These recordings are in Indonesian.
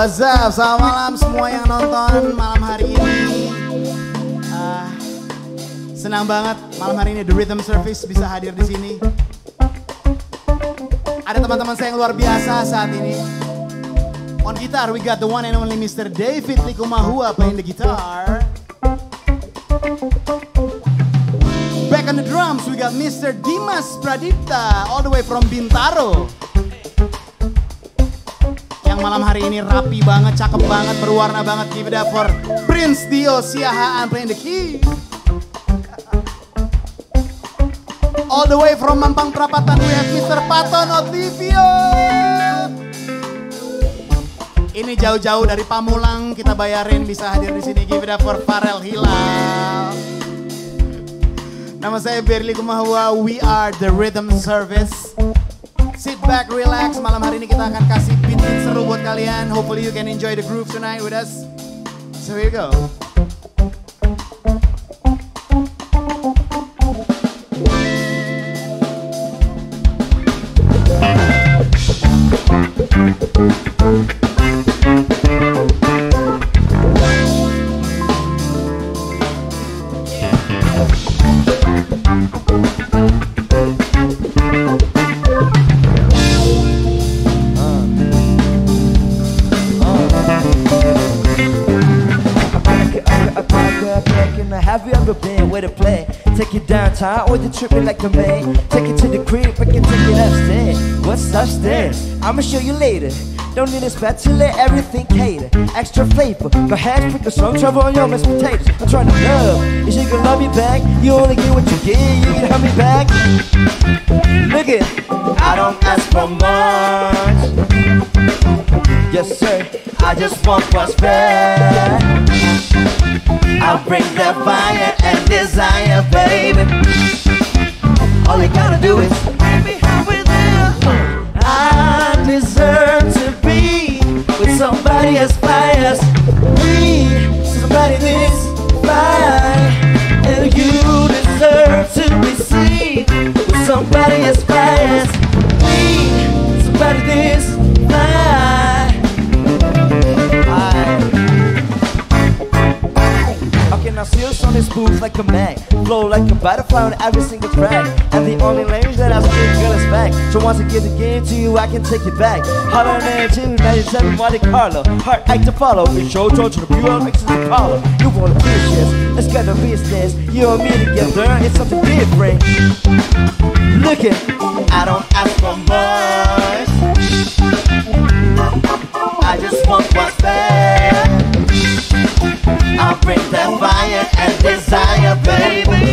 What's up? Selamat malam semua yang nonton malam hari ini. Ah, senang banget malam hari ini The Rhythm Service bisa hadir di sini. Ada teman-teman saya yang luar biasa saat ini. On guitar we got the one and only Mr. David Likumahua playing the guitar. Back on the drums we got Mr. Dimas Pradipta all the way from Bintaro. Malam hari ini rapi banget, cakep banget, berwarna banget. Give it up for Prince Dio Siahaan playing the key. All the way from Mampang Perapatan we have Mr. Paton Otivio. Ini jauh-jauh dari Pamulang kita bayarin bisa hadir di sini. Give it up for Farel Hilal. Nama saya Berli Kumahua. We are the Rhythm Service. Sit back, relax. Malam hari ini kita akan kasih beat-beat seru buat kalian. Hopefully you can enjoy the groove tonight with us. So here you go. Have you ever been where to play? Take you downtown or the trip like a man. Take you to the crib, I can take it upstairs. What's upstairs? I'ma show you later. Don't need a spatula, everything cater. Extra flavor, perhaps put the some trouble on your mashed potatoes. I'm trying to love, is you gonna love me back? You only get what you get, you can have me back. Look it, I don't ask for much. Yes, sir. I just want what's fair. I'll bring the fire and desire, baby. All you gotta do is make me happy there. I deserve to be with somebody as as me, somebody this fly, and you deserve to be seen with somebody as as me, somebody this Okay, now serious on this booth like a mag Flow like a butterfly on every single track. And the only language that I speak, girl, is back. So once I give the game to you, I can take it back. Holler man, two, 97 Monte Carlo Heart act to follow, be show to the pure mixes the color. You wanna push this, let's get the business. You and me together, it's something different. Look it, I don't ask for much. I just want what's there I'll bring that fire and desire, baby.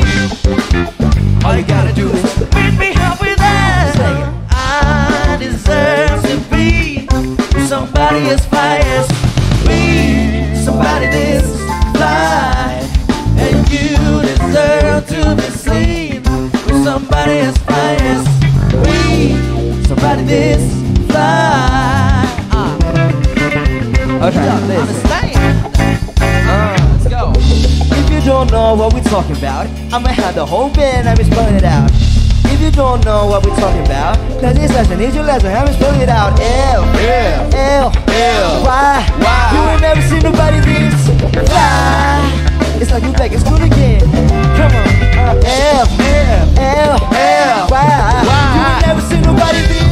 All you gotta do is make me happy there. I deserve to be somebody as fly as me, somebody this fly, and you deserve to be seen with somebody as fly as me, somebody this fly. Uh. Okay, understand? Uh, let's go. If you don't know what we're talking about, I'ma have the whole band, me spell it out. If you don't know what we're talking about, cause this lesson is your lesson, let me spell it out. L, L, L, L, Y, Y. You ain't never seen nobody this fly. It's like you back in school again. Come on. Uh, L, L, L, L, Y. Y. You ain't never seen nobody this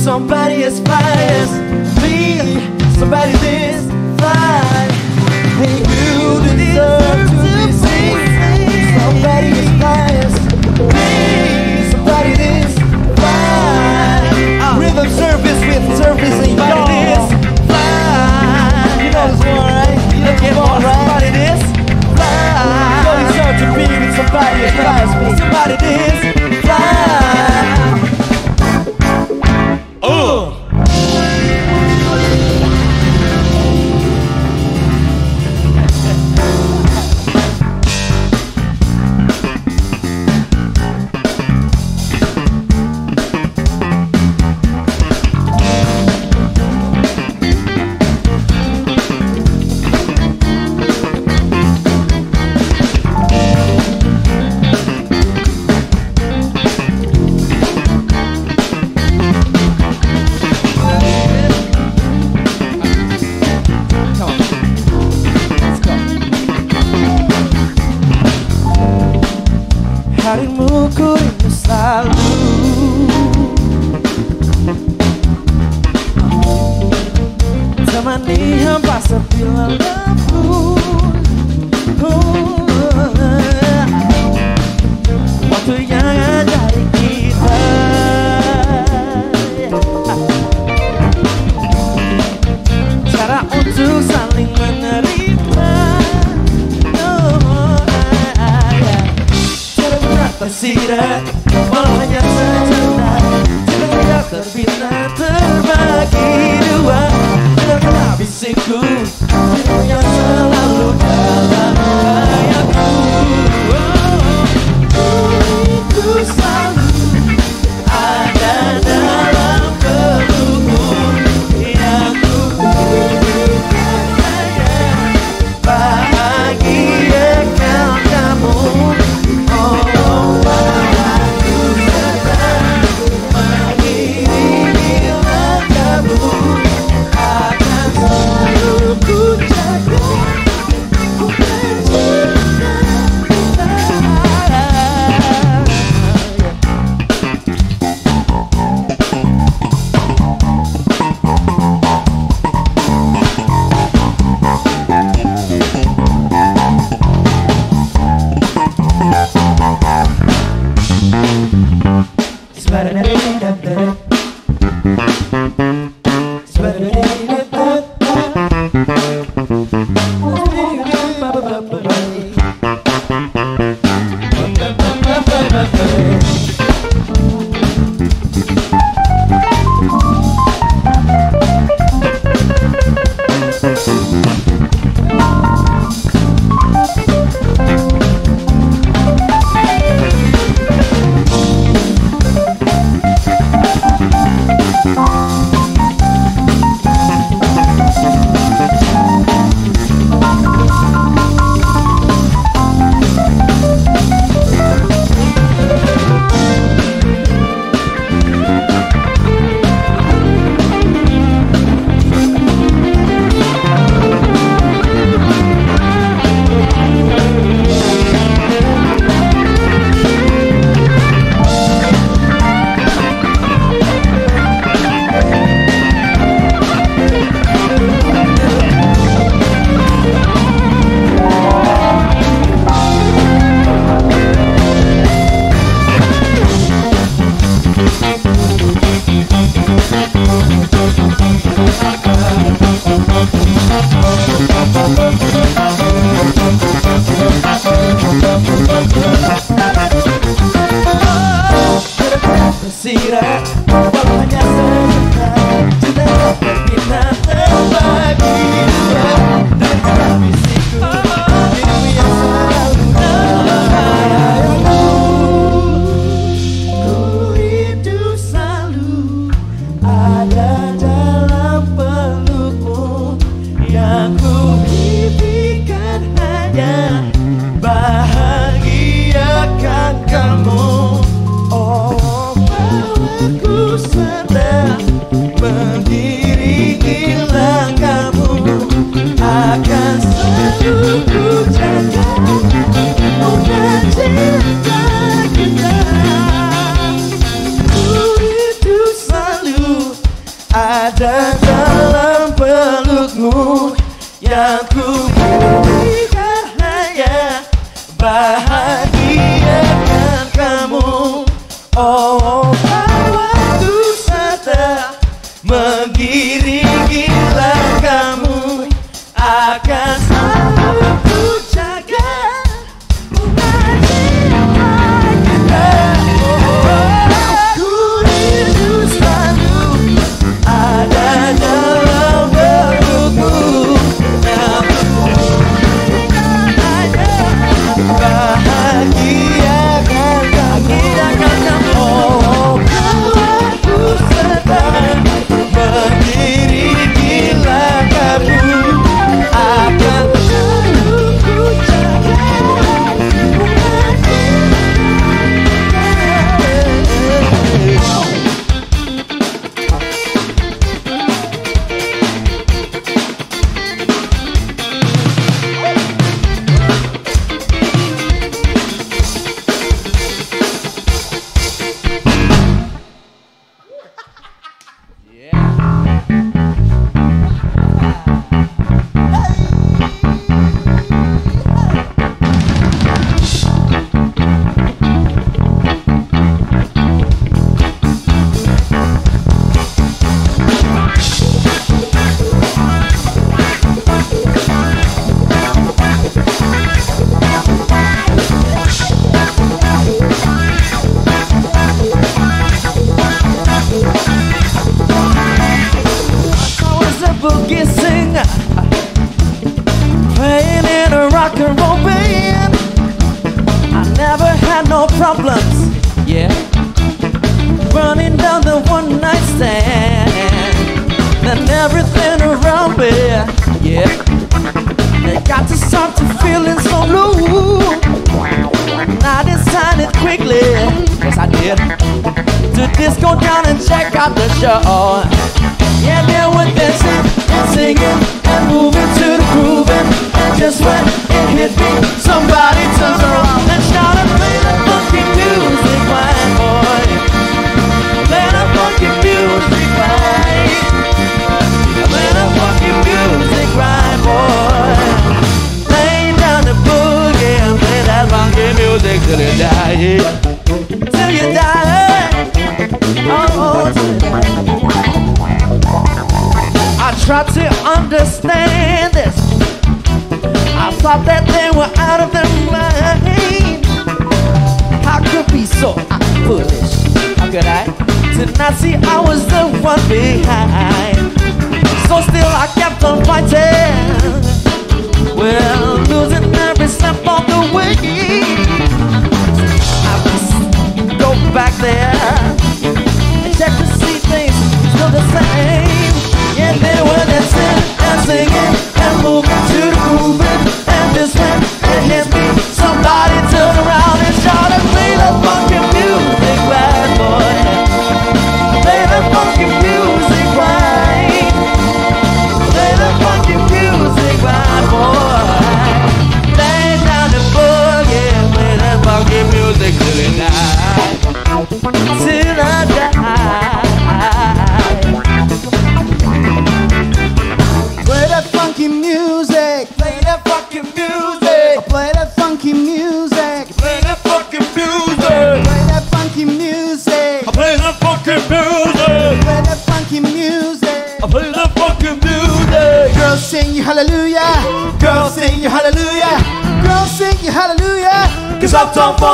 somebody as fly as me, somebody this fly. And you deserve to be seen, somebody as fly as me, somebody this fly. Rhythm service with service and somebody this fly. You know this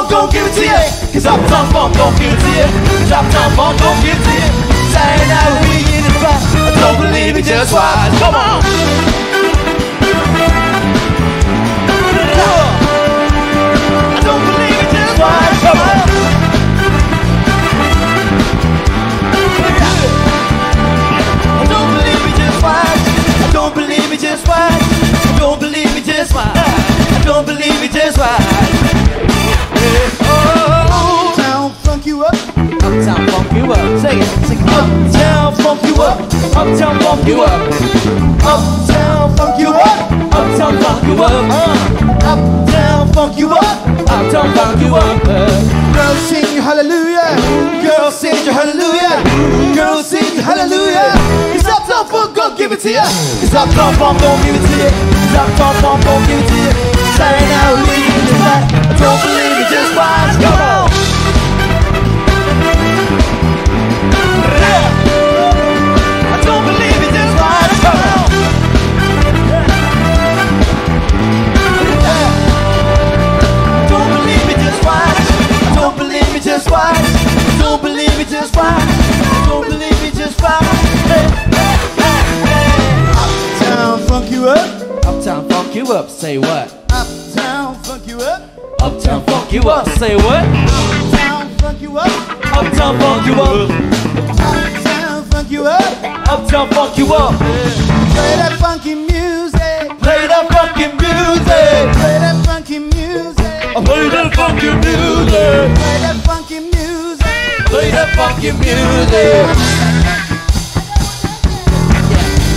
Funk gon' give it to you. Cause Uptown Funk gon' give it to you. Cause Uptown Funk gon' give it to you. Saying that we in the spot. I don't believe it, just watch. Come on. I don't believe it, just watch. Come on. I don't believe it, just watch. I don't believe it, just watch. I don't believe it, just watch. I don't believe it, just watch. Uptown funk you up. Sing it, sing it. Uptown funk you up. Uptown funk you up. Uptown funk you up. Uptown funk you up. Uh, Uptown funk you up. Uptown funk you up. Girls sing you hallelujah. Girls sing you hallelujah. Girls sing you hallelujah. Cause Uptown funk gon' give it to ya. Cause Uptown funk gon' give it to you. Cause Uptown funk gon' give it to spot. I don't believe it, on. I don't believe it, just watch. Come on. Uptown funk you up. Uptown funk you up, say what? Uptown funk you up. Uptown funk you up, say what? Uptown funk you up. Uptown funk you up. Funk you up. Uptown funk you up. Play that funky music. Play that fucking music. Play that funky music. Play that fucking music. Play that funky music. Play that fucking music.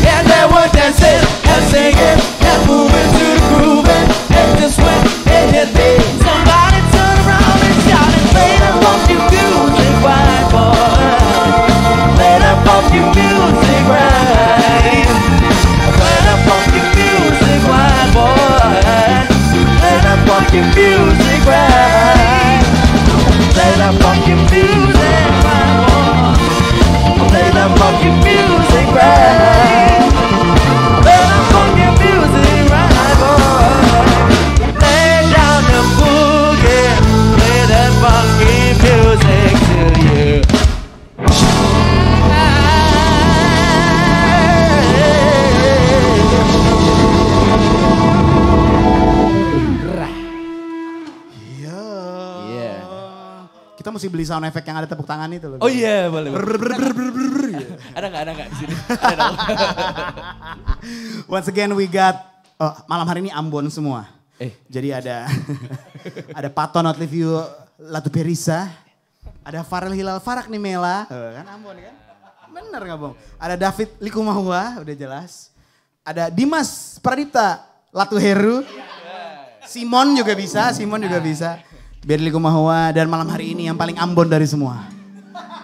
And they were dancing and singing and moving to the groove and, and just went sound effect yang ada tepuk tangan itu loh. Oh iya, boleh. Ada nggak? Ada nggak di sini? Once again we got oh, malam hari ini Ambon semua. Eh. Jadi ada ada Pato Not Leave You Latu Perisa. Ada Farel Hilal Farak nih Mela. Eh, kan Ambon kan? Bener gak Bang? Ada David Likumahua, udah jelas. Ada Dimas Pradipta Latu Heru. Simon juga bisa, Simon juga bisa. Berli Kumahua dan malam hari ini yang paling Ambon dari semua.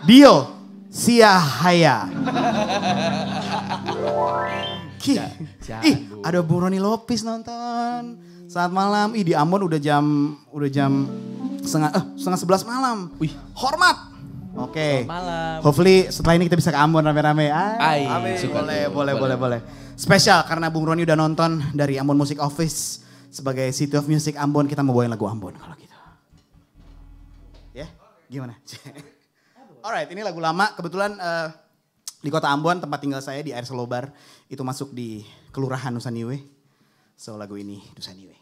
Dio Siahaya. Ki. Ih, Bu. ada Bung Roni Lopis nonton. Saat malam, ih di Ambon udah jam udah jam setengah eh setengah sebelas malam. Wih. Hormat. Oke. Malam. Hopefully setelah ini kita bisa ke Ambon rame-rame. Ah, suka boleh, boleh, Boleh. boleh, boleh. Spesial karena Bung Roni udah nonton dari Ambon Music Office sebagai City of Music Ambon kita mau bawain lagu Ambon kalau gitu. Gimana? Alright, ini lagu lama. Kebetulan eh, di kota Ambon tempat tinggal saya di Air Selobar itu masuk di Kelurahan Nusaniwe. So lagu ini Nusaniwe.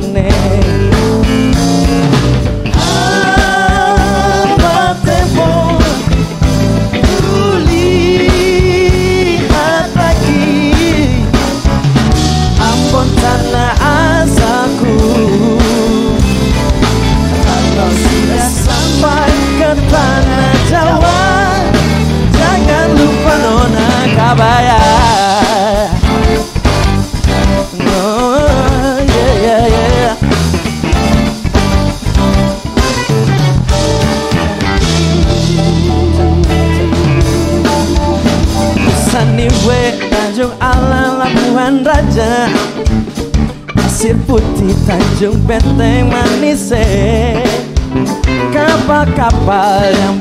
Keluar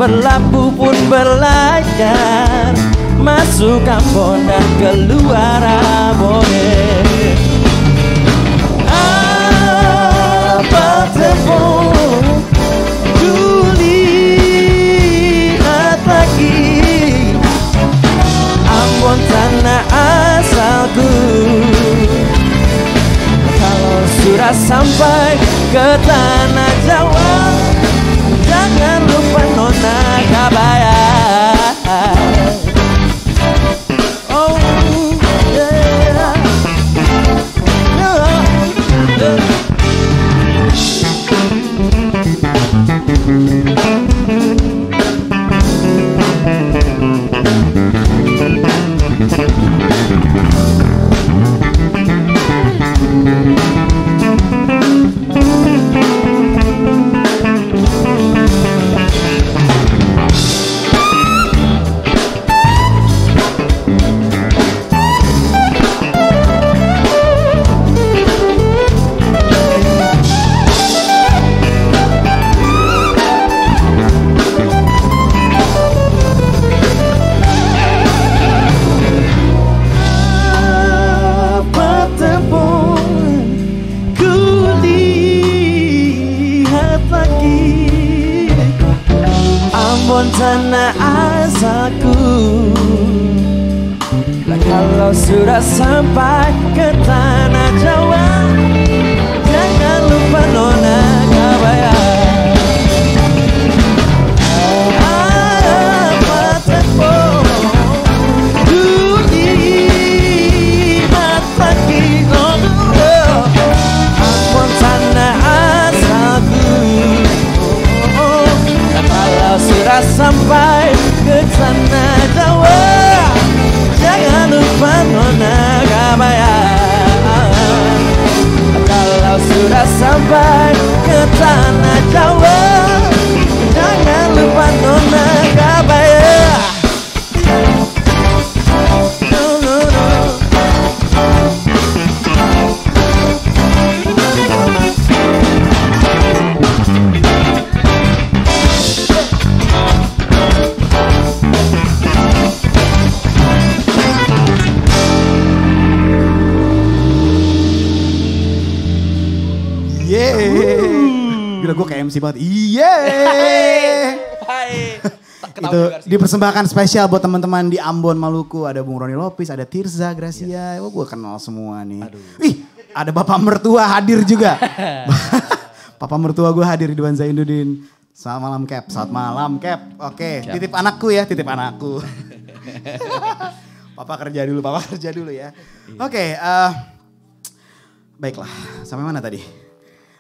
berlabuh pun berlayar. Masuk Ambon dan keluar Ambone Apa tempo Kulihat lagi? Ambon tanah asalku. Kalau sudah sampai ke tanah Jawa nona Kalau sudah sampai ke tanah Jawa. Jangan lupa nona kabaya Apa tempo? Kulihat Jangan lupa nona kabaya Kalau sudah sampai ke tanah Jawa MC banget. Iya. Hai. Itu dipersembahkan spesial buat teman-teman di Ambon, Maluku. Ada Bung Roni Lopis, ada Tirza, Gracia. Wah gue kenal semua nih. Ih, ada Bapak Mertua hadir juga. Papa mertua gue hadir di Banza Indudin. Selamat malam Cap, selamat malam Cap. Oke, titip anakku ya, titip anakku. papa kerja dulu, papa kerja dulu ya. Oke, eh, baiklah. Sampai mana tadi?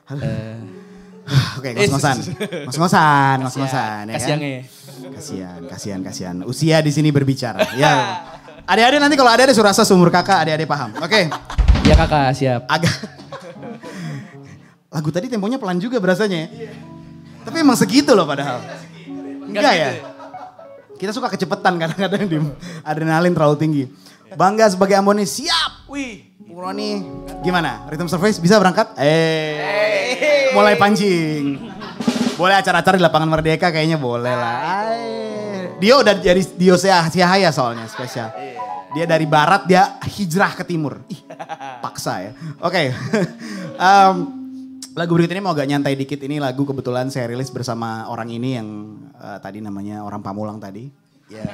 Halo. Oke, ngos-ngosan. Ngos-ngosan, ngos-ngosan ya kan? Kasihan ya. Kasihan, kasihan, kasihan. Usia di sini berbicara. Ya. Adik-adik nanti kalau ada surasa sumur kakak, adik-adik paham. Oke. Ya kakak siap. Agak Lagu tadi temponya pelan juga berasanya ya. Tapi emang segitu loh padahal. Enggak ya? Kita suka kecepatan kadang-kadang di adrenalin terlalu tinggi. Bangga sebagai Amboni, siap. Wih, Roni gimana? Rhythm Surface bisa berangkat? Eh, mulai pancing. Boleh acara-acara di lapangan Merdeka kayaknya boleh lah. Ay. Dio udah jadi Dio Sia- Siahaya soalnya spesial. Dia dari barat dia hijrah ke timur. Ih, paksa ya. Oke. Em, lagu berikut ini mau agak nyantai dikit. Ini lagu kebetulan saya rilis bersama orang ini yang eh, tadi namanya orang Pamulang tadi. Ya.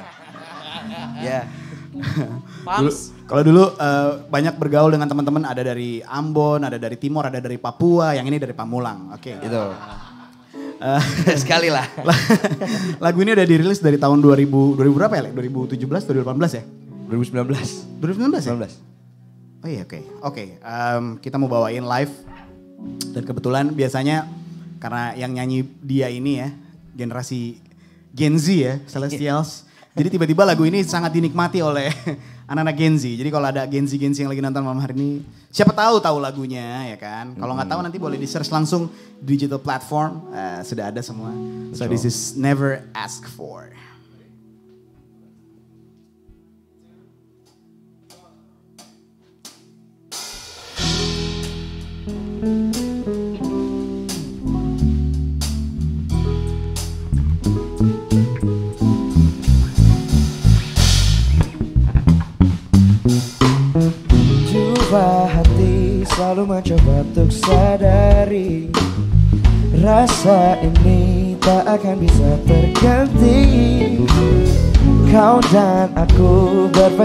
Ya. Dulu- Kalau dulu eh, banyak bergaul dengan teman-teman ada dari Ambon, ada dari Timor, ada dari Papua, yang ini dari Pamulang. Oke. Itu. Eh, Sekali lah. lagu ini udah dirilis dari tahun 2000, 2000 berapa ya? Le? 2017, 2018 ya? 2019. 2019 ya? 19. Oh iya oke. Oke, em, kita mau bawain live. Dan kebetulan biasanya karena yang nyanyi dia ini ya, generasi Gen Z ya, Celestials. Jadi tiba-tiba lagu ini sangat dinikmati oleh anak-anak Gen Z. Jadi kalau ada Gen Z Gen Z yang lagi nonton malam hari ini, siapa tahu tahu lagunya ya kan. Kalau nggak tahu nanti boleh di search langsung di digital platform, Eh, sudah ada semua. So this is Never Ask For.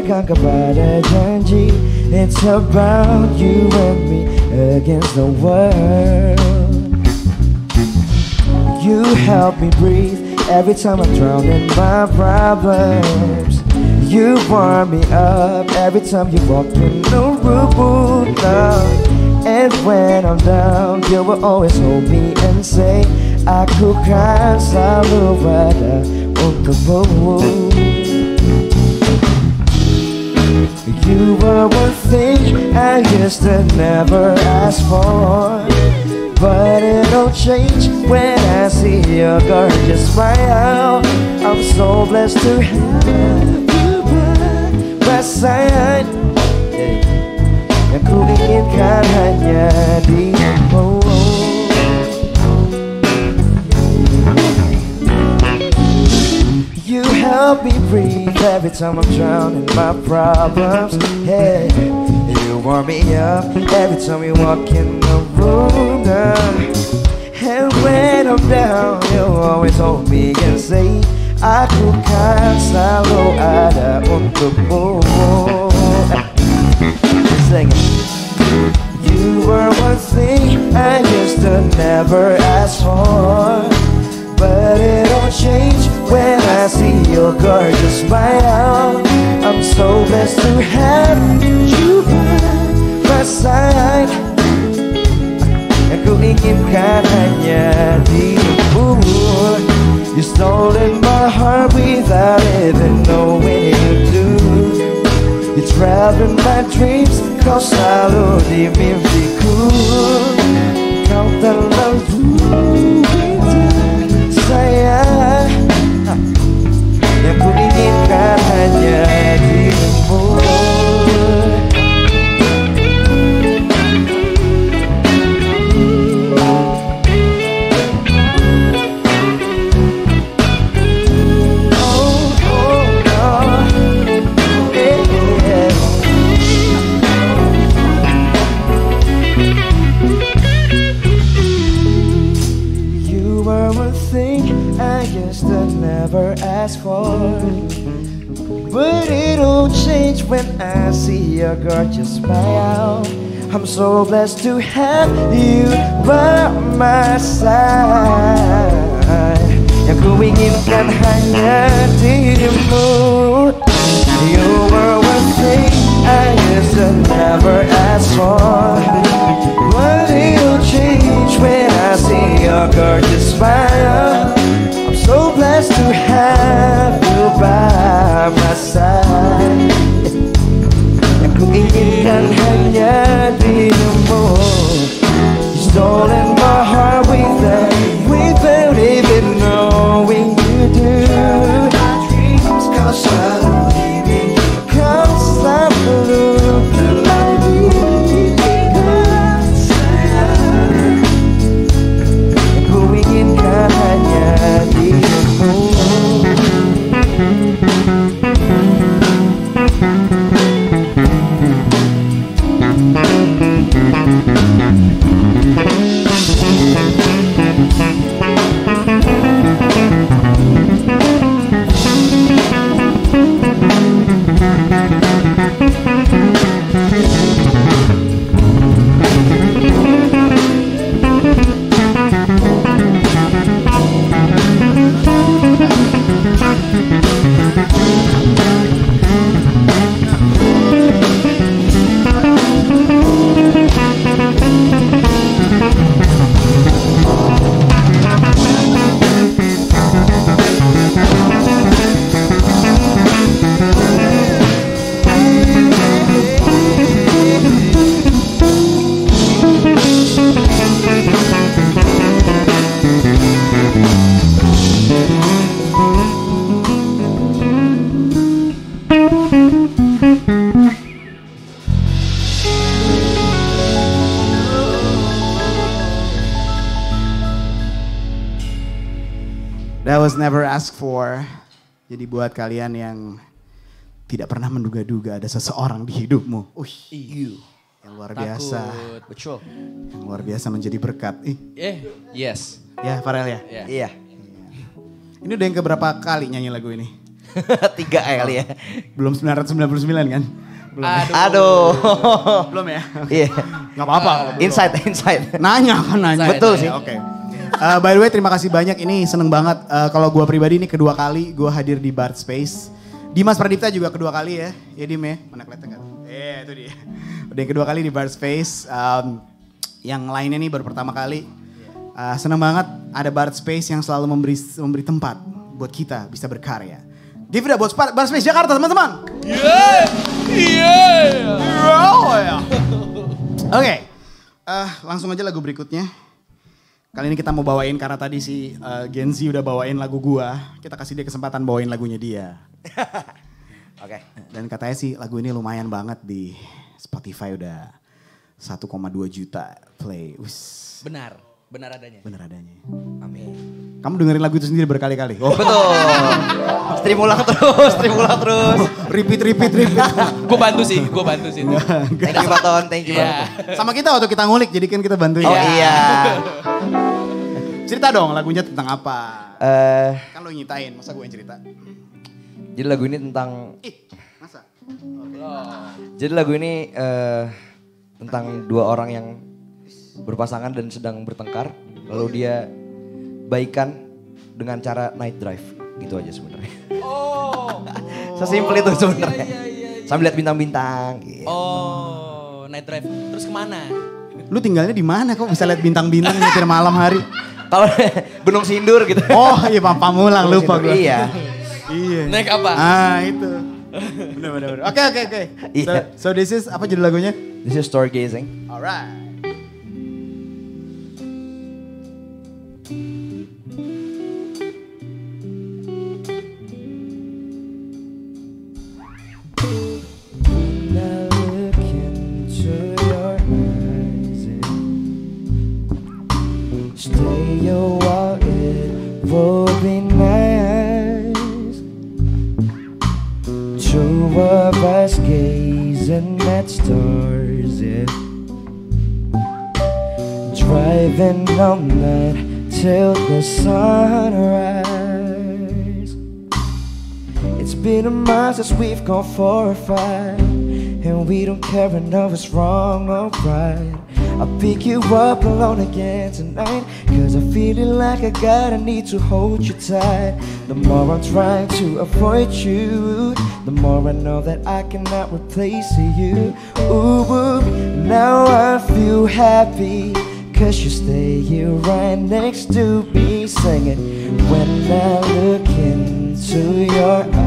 Berpegang kepada janji It's about you and me against the world You help me breathe every time I'm drowning my problems. You warm me up every time you walk in the room. And when I'm down, you will always hold me and say, i could cry Aku kan selalu ada untukmu. You were one thing I used to never ask for. But it'll change when I see your gorgeous smile. I'm so blessed to have you by my side. Yang ku inginkan hanya dirimu. Help me breathe every time I'm drowning my problems. Hey, you warm me up every time you walk in the room. Now. And when I'm down, you always hold me and say, Aku kan selalu ada untukmu. Sing. You were one thing I used to never ask for. But it all changed when I see your gorgeous smile. I'm so blessed to have you by my side. Yang ku inginkan hanya dirimu. You stolen my heart without even knowing you do. You travel my dreams, kau selalu di mimpiku for. But it all change when I see your gorgeous smile. I'm so blessed to have you by my side. Yang ku inginkan hanya dirimu. You were one thing I used to never ask for. But it'll change when I see your gorgeous smile so blessed to have you by my side. Aku inginkan hanya dirimu You stole my heart without, without even knowing you do. My dreams cause Jadi buat kalian yang tidak pernah menduga-duga ada seseorang di hidupmu. You. yang luar biasa. Takut. Betul. Yang luar biasa menjadi berkat. Ih, Eh, yes. ya Farel ya. Ya. Iya. Ini udah yang keberapa kali nyanyi lagu ini? Tiga ya kali ya. Belum 999 kan? Belum. Aduh. Belum ya? Iya. Gak apa-apa. kalau belum. Insight, insight. Nanya kan nanya. Betul sih. Oke. Eh, by the way terima kasih banyak ini seneng banget Eh, kalau gua pribadi ini kedua kali gua hadir di Bart Space. Dimas Pradipta juga kedua kali ya. Ya Dim ya. Mana kelihatan nggak? Eh itu dia. Udah yang kedua kali di Bart Space. Um, yang lainnya nih baru pertama kali. Eh, seneng banget ada Bart Space yang selalu memberi memberi tempat buat kita bisa berkarya. Give it up buat Bart Space Jakarta teman-teman. Oh, ya. Oke, Eh, langsung aja lagu berikutnya. Kali ini kita mau bawain karena tadi si eh, Genzi udah bawain lagu gua, kita kasih dia kesempatan bawain lagunya dia. Oke. Dan katanya sih lagu ini lumayan banget di Spotify udah 1,2 juta play. Benar, benar adanya. bener adanya. Amin. Kamu dengerin lagu itu sendiri berkali-kali. Oh, Betul. Stream ulang terus, stream ulang terus. repeat, repeat, repeat. gue bantu sih, gue bantu sih. Thank you Baton, thank you Iya. banget. Sama kita waktu kita ngulik, jadi kan kita bantuin. Oh iya. Cerita dong lagunya tentang apa? Eh, Kan lo nyitain, masa gue yang cerita? jadi lagu ini tentang Ih, masa? Jadi lagu ini eh, tentang dua orang yang berpasangan dan sedang bertengkar, lalu dia baikan dengan cara night drive, gitu aja sebenarnya. Oh. Sesimpel itu sebenarnya. Sambil lihat bintang-bintang. gitu. Oh, night drive. Terus ke mana? Lu tinggalnya di mana kok bisa lihat bintang-bintang nyetir malam hari? Kalau Gunung Sindur gitu. Oh iya Pak Pamulang Gunung lupa gue. Iya. Iya. Naik apa? Ah itu. Bener bener. Oke oke oke. So, Iya. so this is apa judul lagunya? This is stargazing. Alright. A while, it would be nice. Two of us gazing at stars, yeah. Driving all night till the sunrise. It's been a month since we've gone for a fight And we don't care enough what's wrong or right I'll pick you up alone again tonight Cause I'm feeling like I gotta need to hold you tight. The more I'm trying to avoid you The more I know that I cannot replace you. Ooh, ooh now I feel happy Cause you stay here right next to me singing. When I look into your eyes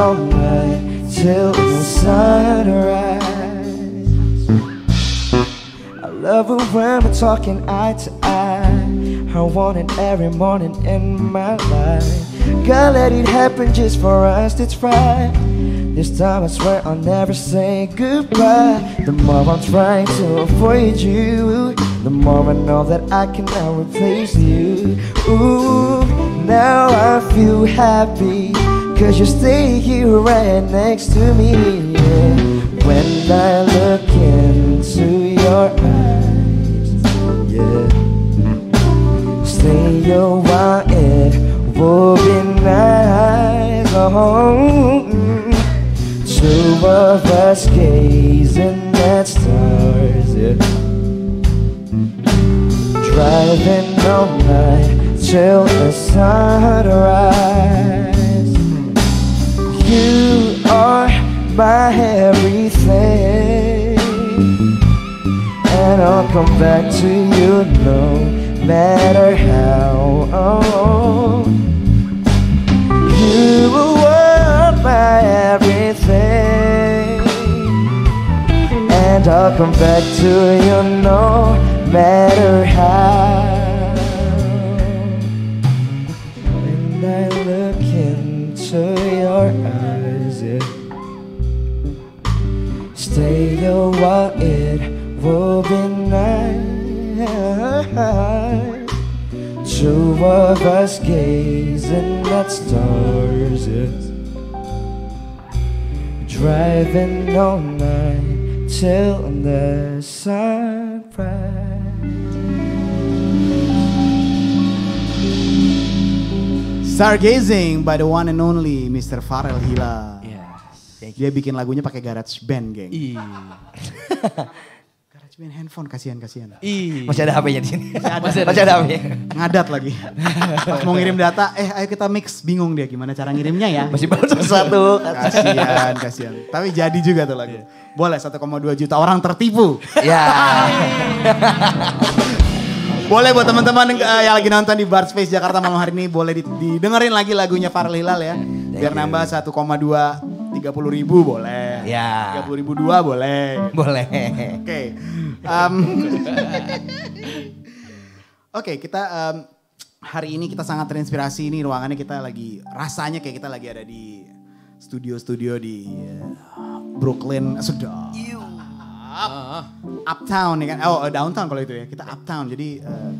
all night till the sunrise I love it when we're talking eye to eye. I want it every morning in my life. Gotta let it happen just for us to try. This time I swear I'll never say goodbye. The more I'm trying to avoid you, the more I know that I cannot replace you. Ooh, now I feel happy. Cause you stay here right next to me. yeah. When I look into your eyes, yeah. Stay a while, it will be nice. Oh, mm. two of us gazing at stars, yeah. Driving all night till the sunrise. You are my everything. And I'll come back to you no matter how. Oh. You are my everything. And I'll come back to you no matter how. When I look into your eyes. Stay a while, it will be nice. Two of us gazing at stars. Yeah. Driving all night till the sunrise. Stargazing by the one and only Mr. Farel Hila. Dia bikin lagunya pakai garage band, geng. Ih. Garage band handphone, kasihan-kasihan. Ih. Masih ada HP-nya di sini. Masih ada. Masih ada HP-nya. Ngadat lagi. Pas mau ngirim data, eh ayo kita mix. Bingung dia gimana cara ngirimnya ya. Masih baru satu. Kasihan, kasihan. Tapi jadi juga tuh lagu. Boleh 1,2 juta orang tertipu. ya. Boleh buat teman-teman eh, yang lagi nonton di Bar Space Jakarta malam hari ini boleh di- didengerin lagi lagunya Farel Hilal ya. Biar nambah 1,2 30 ribu boleh. Ya. 30 ribu dua boleh. Boleh. Oke. Em, Oke, kita em, hari ini kita sangat terinspirasi ini ruangannya kita lagi rasanya kayak kita lagi ada di studio-studio di eh, Brooklyn, eh, sudah. Ah, Uptown ya kan? Oh, downtown kalau itu ya. Kita uptown. Jadi eh,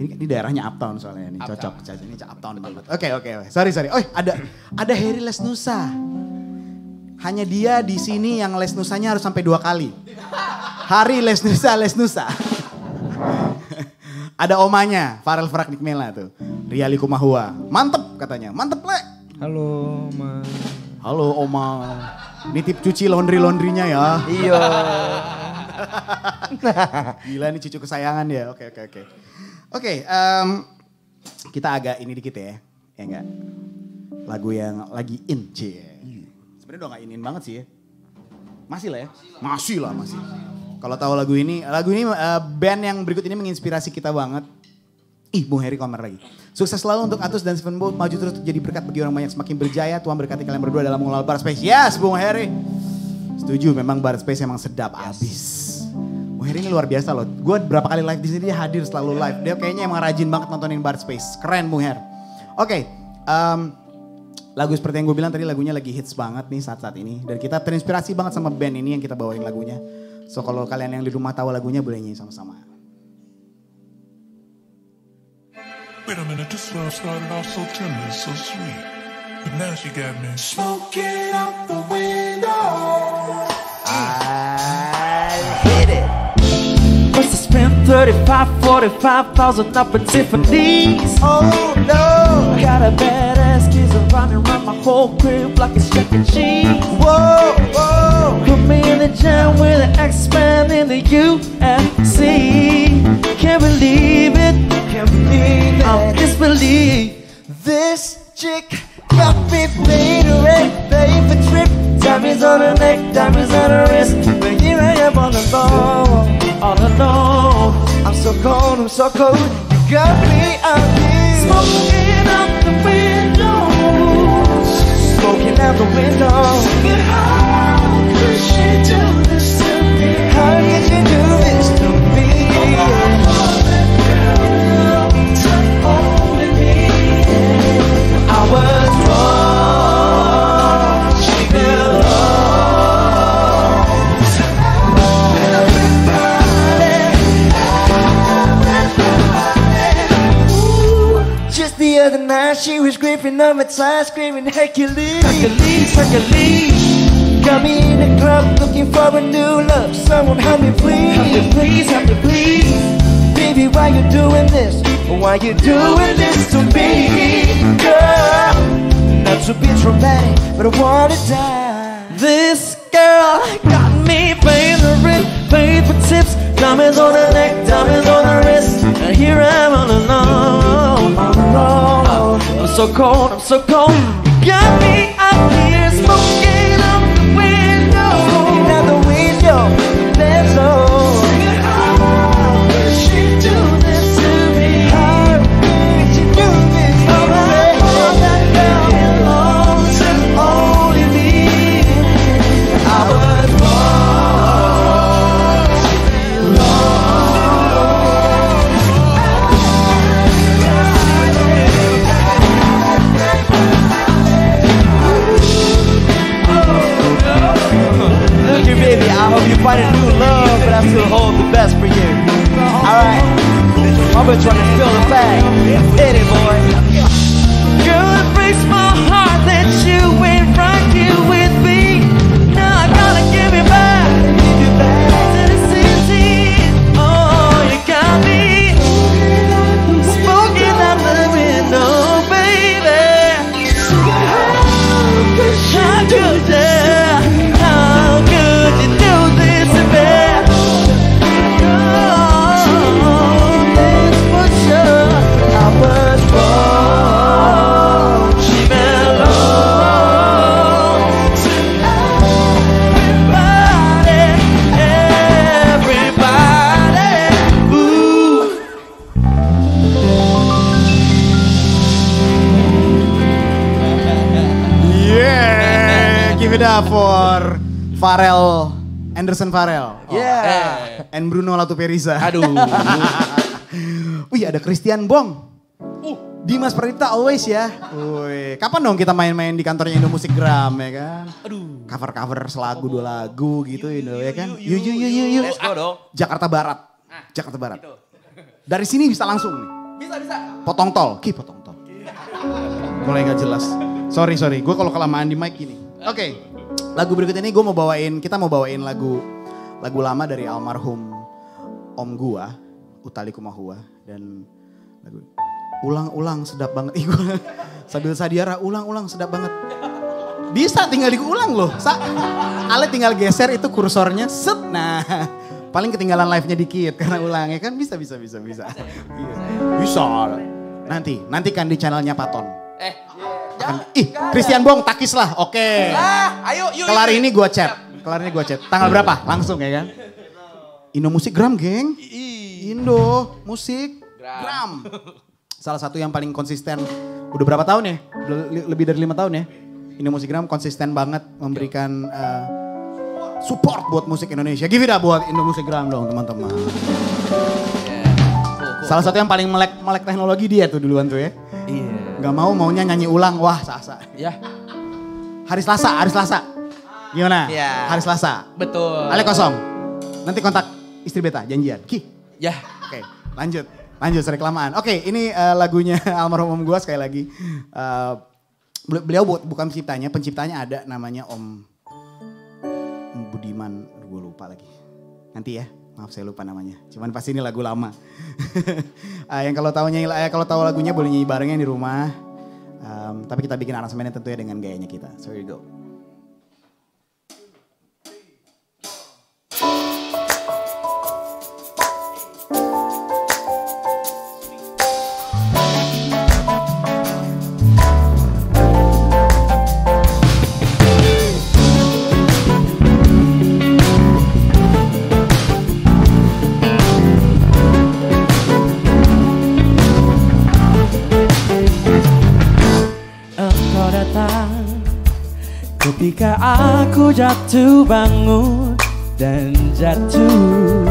ini ini daerahnya uptown soalnya ini cocok. Cocok. Ini uptown banget. Oke, oke, oke. Sorry, sorry. Oh, ada ada Harry Lesnusa. Hanya dia di sini yang Lesnusanya harus sampai dua kali. Hari Lesnusa, Lesnusa. ada omanya, Farel Fraknik Mela tuh. Riali Kumahua. Mantep katanya. Mantep, Le. Halo, Ma. Halo, Oma. Nitip cuci laundry-laundrynya ya. Iya. Gila nih cucu kesayangan ya. Oke oke oke. Oke, kita agak ini dikit ya. Ya enggak? Lagu yang lagi in, C. Sebenarnya udah gak inin banget sih ya. Masih lah ya? Masih lah, masih. Kalau tahu lagu ini, lagu ini eh, band yang berikut ini menginspirasi kita banget. Ih, Bung Heri komen lagi. Sukses selalu untuk Atus dan Seven Bolt. Maju terus jadi berkat bagi orang banyak semakin berjaya. Tuhan berkati kalian berdua dalam mengelola bar space. Yes, Bung Heri. Setuju, memang bar space emang sedap abis. Bung Heri ini luar biasa loh. Gue berapa kali live di sini dia hadir selalu live. Dia kayaknya emang rajin banget nontonin bar space. Keren Bung Her. Oke, em, lagu seperti yang gue bilang tadi lagunya lagi hits banget nih saat-saat ini. Dan kita terinspirasi banget sama band ini yang kita bawain lagunya. So kalau kalian yang di rumah tahu lagunya boleh nyanyi sama-sama. Wait a minute, this love started off so tender, so sweet. But now she got me smoking out the window. I 35, 45,000 up in Tiffany's. Oh no. Got a badass kids running around my whole crib like it's Chuck E. Cheese. Whoa, whoa. Put me in the jam with an X-Man in the UFC. Can't believe it. Can't believe it. I'm disbelieve. This chick got me paid red, paid for trip. Diamonds on her neck, diamonds on her wrist. But here I am all alone, all alone. So cold, I'm so cold. You got me out here smoking out the window, smoking out the window. How could she do this to me? How could you do gripping on my tie, screaming Hercules, Hercules, Hercules. Got me in the club looking for a new love. Someone help me, please, help me, please, help me, please. Baby, why you doing this? Why you doing this to me, girl? Not to be dramatic, but I wanna die. This girl got me paying the rent, paid for tips, diamonds on her neck, diamonds on her wrist, and here I am all alone. All alone. So cold, I'm so cold. You got me out here hold the best for you. Alright. I'm gonna try to fill the bag. Hit it, boy. It up for Farel Anderson Farel. Yeah. And Bruno Latuperiza. Aduh. Wih ada Christian Bong. Dimas Pradipta always ya. Wih, kapan dong kita main-main di kantornya Indo Musik Gram ya kan? Aduh. Cover-cover selagu dua lagu gitu Indo ya kan? Yuk yuk yuk yuk yuk. Let's go dong. Jakarta Barat. Jakarta Barat. Dari sini bisa langsung nih. Bisa, bisa. Potong tol, ki potong tol. Mulai nggak jelas. Sorry sorry, gue kalau kelamaan di mic gini. Oke, lagu berikut ini gue mau bawain, kita mau bawain lagu lagu lama dari almarhum om gua, Utali Kumahua dan lagu ulang-ulang sedap banget. Ih gue sambil sadiara ulang-ulang sedap banget. Bisa tinggal diulang loh. Sa Ale tinggal geser itu kursornya set. Nah, paling ketinggalan live-nya dikit karena ulang ya kan bisa bisa bisa bisa. Bisa. Bisa. Nanti, nanti kan di channelnya Paton. Eh. Akan- ih, Christian Bong takis lah. Oke. Ah, ayo yuk. Kelar ini gua chat. Kelar ini gua chat. Tanggal berapa? Langsung ya kan? Indo Musik Gram, geng. Indo Musik Gram. Salah satu yang paling konsisten. Udah berapa tahun ya? Lebih dari lima tahun ya. Indo Musik Gram konsisten banget memberikan eh, support buat musik Indonesia. Give it up buat Indo Musik Gram dong teman-teman. Salah satu yang paling melek melek teknologi dia tuh duluan tuh ya. Iya. Gak mau maunya nyanyi ulang. Wah sasa. Ya, Hari Selasa, hari Selasa. Gimana? Iya. Hari Selasa. betul. Ale kosong. Nanti kontak istri beta, janjian. Ki. Ya. Oke, lanjut. Lanjut, sering kelamaan. Oke, ini eh, lagunya almarhum om gua sekali lagi. Beli- beliau bu- bukan penciptanya, penciptanya ada namanya Om Om Budiman, gue lupa lagi. Nanti ya, maaf saya lupa namanya. Cuman pasti ini lagu lama. Eh, yang kalau tahu nyanyi, eh, kalau tahu lagunya boleh nyanyi barengnya di rumah. Em, tapi kita bikin aransemennya tentunya dengan gayanya kita. So here you go. Ketika aku jatuh bangun dan jatuh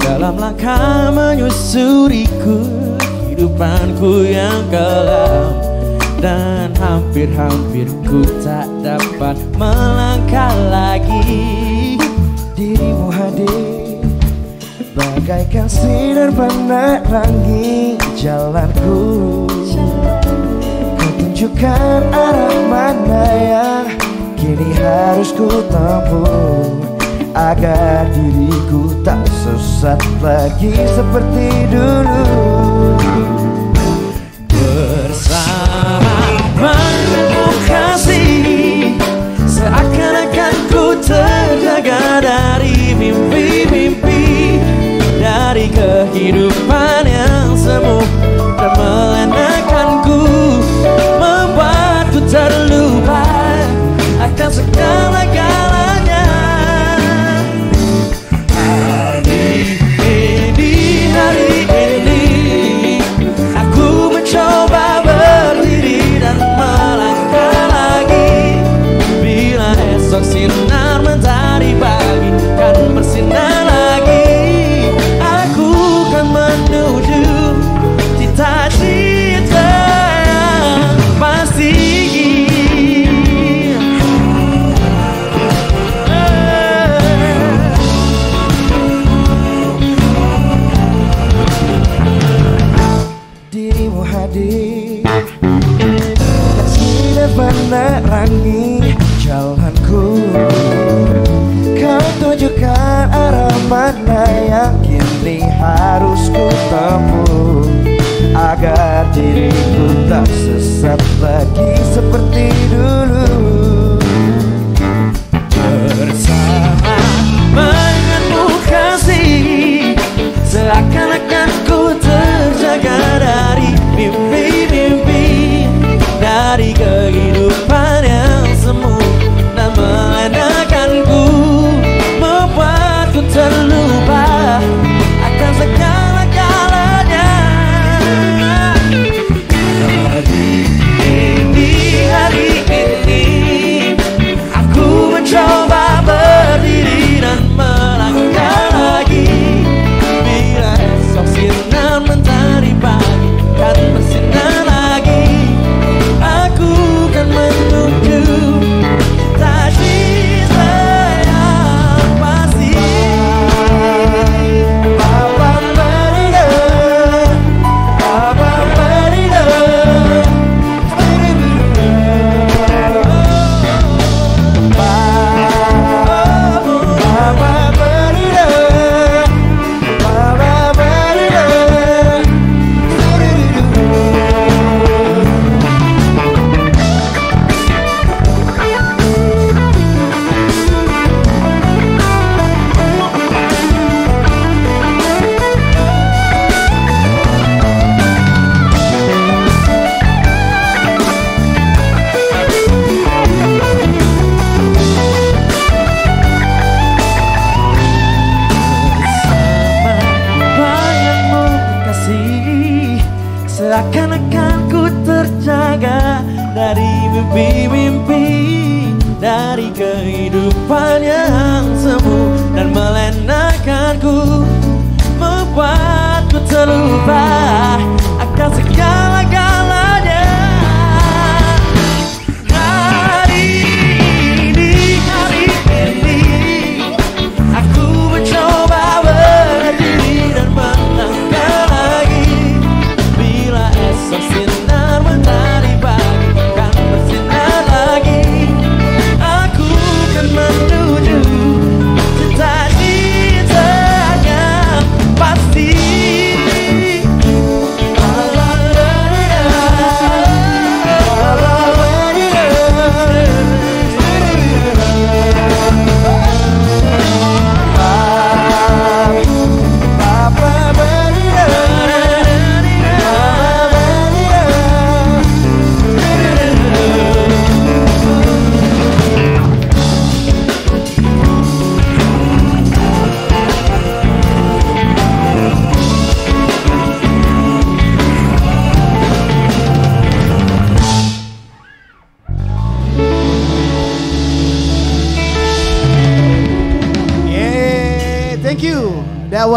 dalam langkah menyusuriku kehidupanku yang kelam dan hampir-hampir ku tak dapat melangkah lagi. Dirimu hadir bagaikan sinar penerangi jalanku. Kau tunjukkan arah mana yang kini harus ku tempuh Agar diriku tak sesat lagi seperti dulu. Bersama menemukan kasih Seakan-akan ku terjaga tempuh Agar diriku tak sesat lagi seperti dulu. Bersama denganmu kasih Seakan-akan ku terjaga dari mimpi-mimpi Seakan-akan ku terjaga Dari mimpi-mimpi Dari kehidupan yang semu Dan melenakanku Membuatku terlupa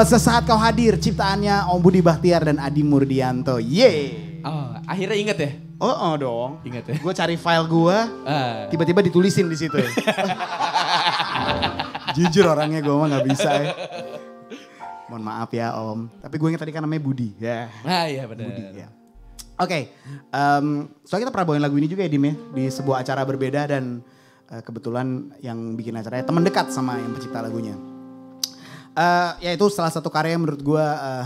Was sesaat kau hadir ciptaannya Om Budi Bahtiar dan Adi Murdianto. Yeay. Oh, akhirnya inget ya? Oh, oh dong. Ingat ya? Gue cari file gue, Ah. tiba-tiba ditulisin di situ. Jujur orangnya gue mah nggak bisa ya. Mohon maaf ya Om. Tapi gue ingat tadi kan namanya Budi. Ya. Ah iya benar. Budi ya. Oke, em, soalnya kita pernah bawain lagu ini juga ya Dim ya. Di sebuah acara berbeda dan eh, kebetulan yang bikin acaranya teman dekat sama yang pencipta lagunya. Eh, ya itu salah satu karya yang menurut gue, eh,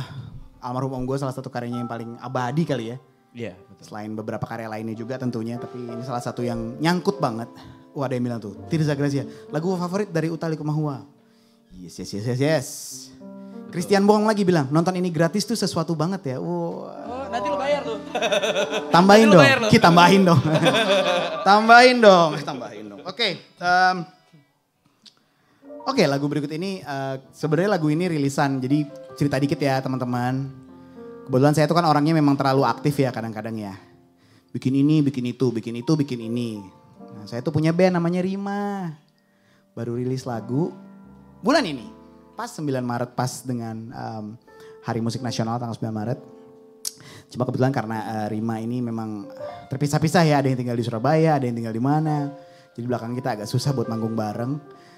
almarhum om gue salah satu karyanya yang paling abadi kali ya. Iya, betul. Selain beberapa karya lainnya juga tentunya, tapi ini salah satu yang nyangkut banget. Wah ada yang bilang tuh, Tirza Grazia, lagu favorit dari Utali Kumahua. Yes, yes, yes, yes, yes. Christian Bohong lagi bilang, nonton ini gratis tuh sesuatu banget ya. Wah. Oh, nanti lo bayar tuh. Tambahin Nanti lu dong, bayar lu. kita tambahin dong. tambahin dong, tambahin dong. Oke, em, oke lagu berikut ini eh, sebenarnya lagu ini rilisan, jadi cerita dikit ya teman-teman. Kebetulan saya tuh kan orangnya memang terlalu aktif ya kadang-kadang ya. Bikin ini, bikin itu, bikin itu, bikin ini. Nah, saya tuh punya band namanya Rima. Baru rilis lagu bulan ini. Pas 9 Maret, pas dengan em, Hari Musik Nasional tanggal 9 Maret. Cuma kebetulan karena eh, Rima ini memang terpisah-pisah ya, ada yang tinggal di Surabaya, ada yang tinggal di mana. Jadi belakang kita agak susah buat manggung bareng.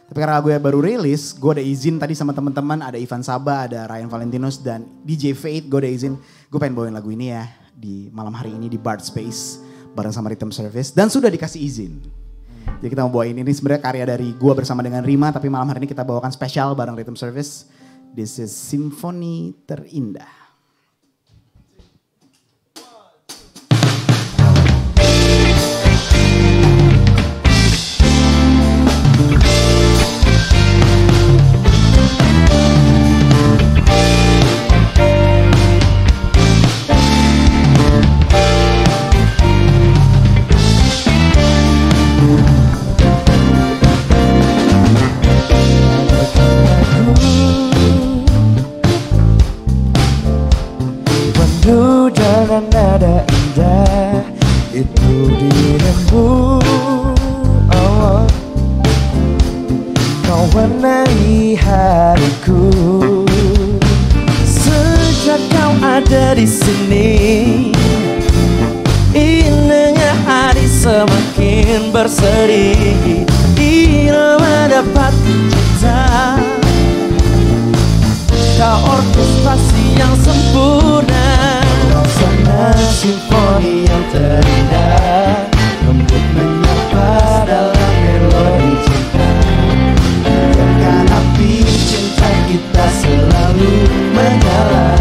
Tapi karena gue baru rilis, gue ada izin tadi sama teman-teman, ada Ivan Saba, ada Ryan Valentinos dan DJ Fate, gue ada izin, gue pengen bawain lagu ini ya di malam hari ini di Bard Space bareng sama Rhythm Service dan sudah dikasih izin. Jadi kita mau bawain ini sebenarnya karya dari gua bersama dengan Rima tapi malam hari ini kita bawakan spesial bareng Rhythm Service. This is Simfoni Terindah. Nada indah. Itu dirimu oh. Kau warnai hariku. Sejak kau ada di sini Indahnya hari semakin berseri Bila mendapat cinta Kau orkestrasi yang sempurna Suasana simfoni yang terindah Lembut menyapa dalam melodi cinta. Biarkan api cinta kita selalu menyala.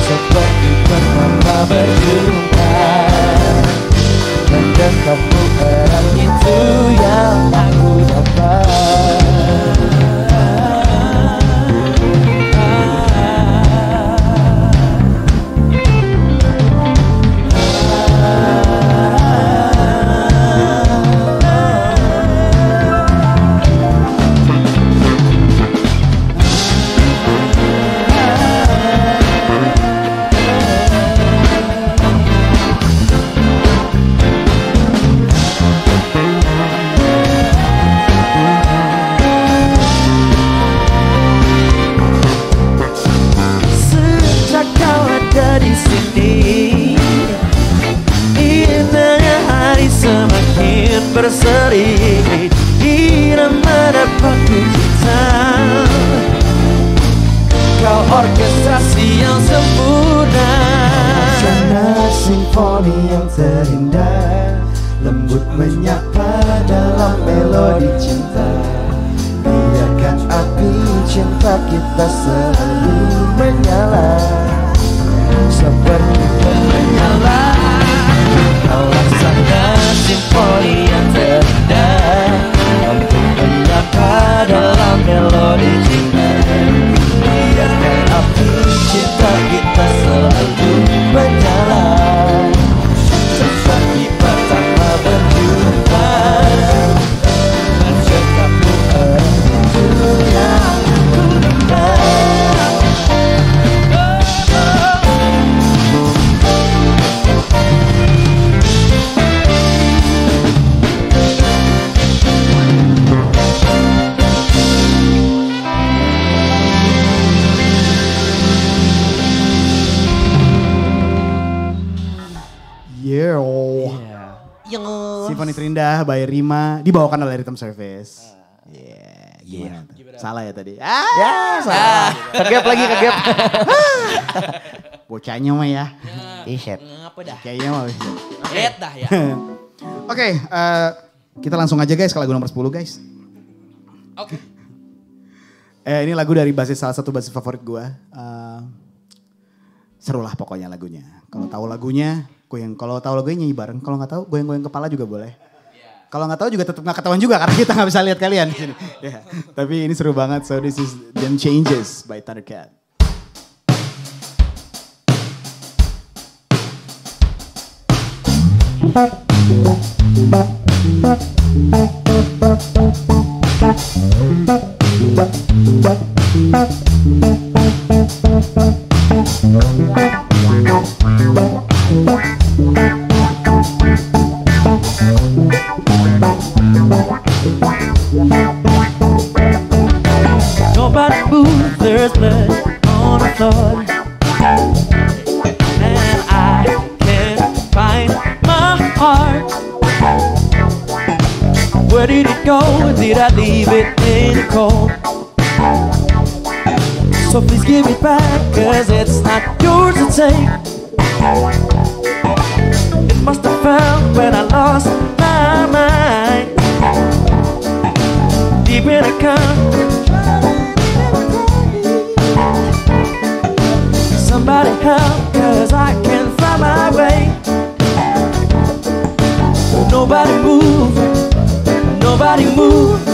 Seperti pertama berjumpa Mendekapmu erat itu yang Kau orkestrasi yang sempurna. Suasana simfoni yang terindah Lembut menyapa dalam melodi cinta. Biarkan api cinta kita selalu menyala. Seperti menyala. Kau laksana simfoni yang terindah dalam melodi cinta. Biarkan api cinta kita selalu menyala Terindah by Rima dibawakan oleh Rhythm Service. Yeah, gimana? tuh? Salah ya tadi. Ah, Ya, salah. Kegap lagi, kegap. bocahnya mah ya. Iset. ngapa dah? Kayaknya mah. Lihat dah ya. Oke, eh, kita langsung aja guys ke lagu nomor 10 guys. Oke. Eh, ini lagu dari basis salah satu basis favorit gue. seru lah pokoknya lagunya. Kalau tahu lagunya, goyang. Kalau tahu lagunya nyanyi bareng. Kalau nggak tahu, goyang-goyang kepala juga boleh. Kalau nggak tahu juga tetap nggak ketahuan juga karena kita nggak bisa lihat kalian di sini. Ya, Tapi ini seru banget. So this is Them Changes by Thundercat. Nobody moves, there's blood on the floor. And I can't find my heart. Where did it go? Did I leave it in the cold? So please give it back, cause it's not yours to take. And must have found when I lost my mind. Deep in a country. Somebody help, cause I can't find my way. Nobody move, nobody move.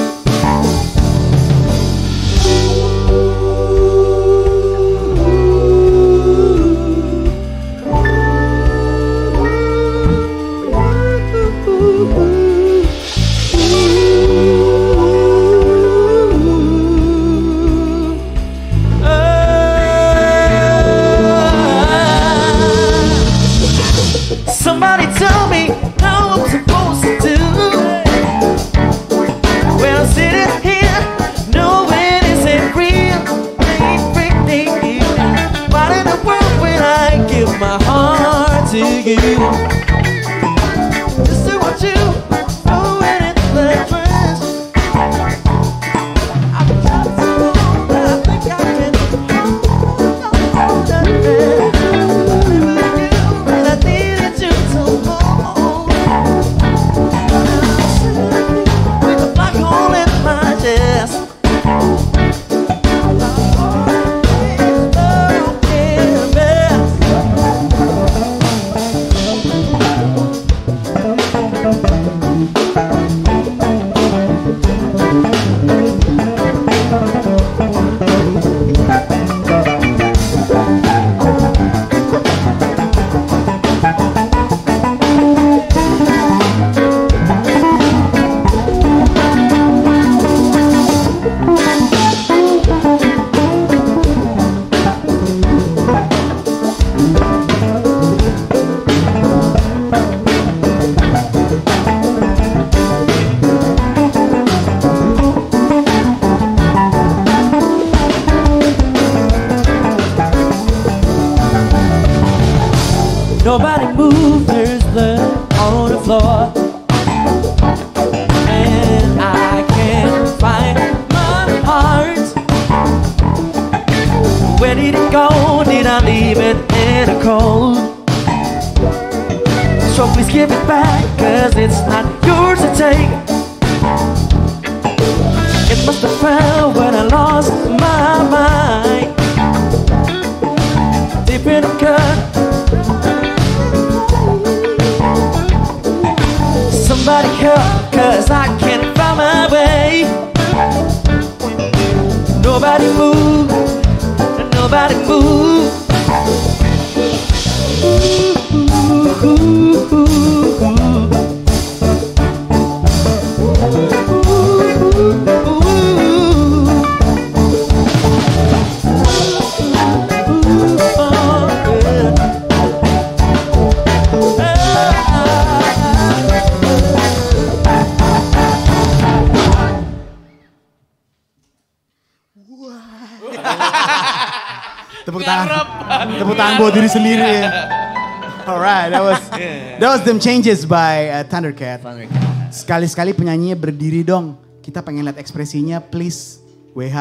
Buat diri sendiri ya. Alright, that was that was them changes by uh, Thundercat. Sekali-sekali penyanyinya berdiri dong. Kita pengen lihat ekspresinya, please. WH.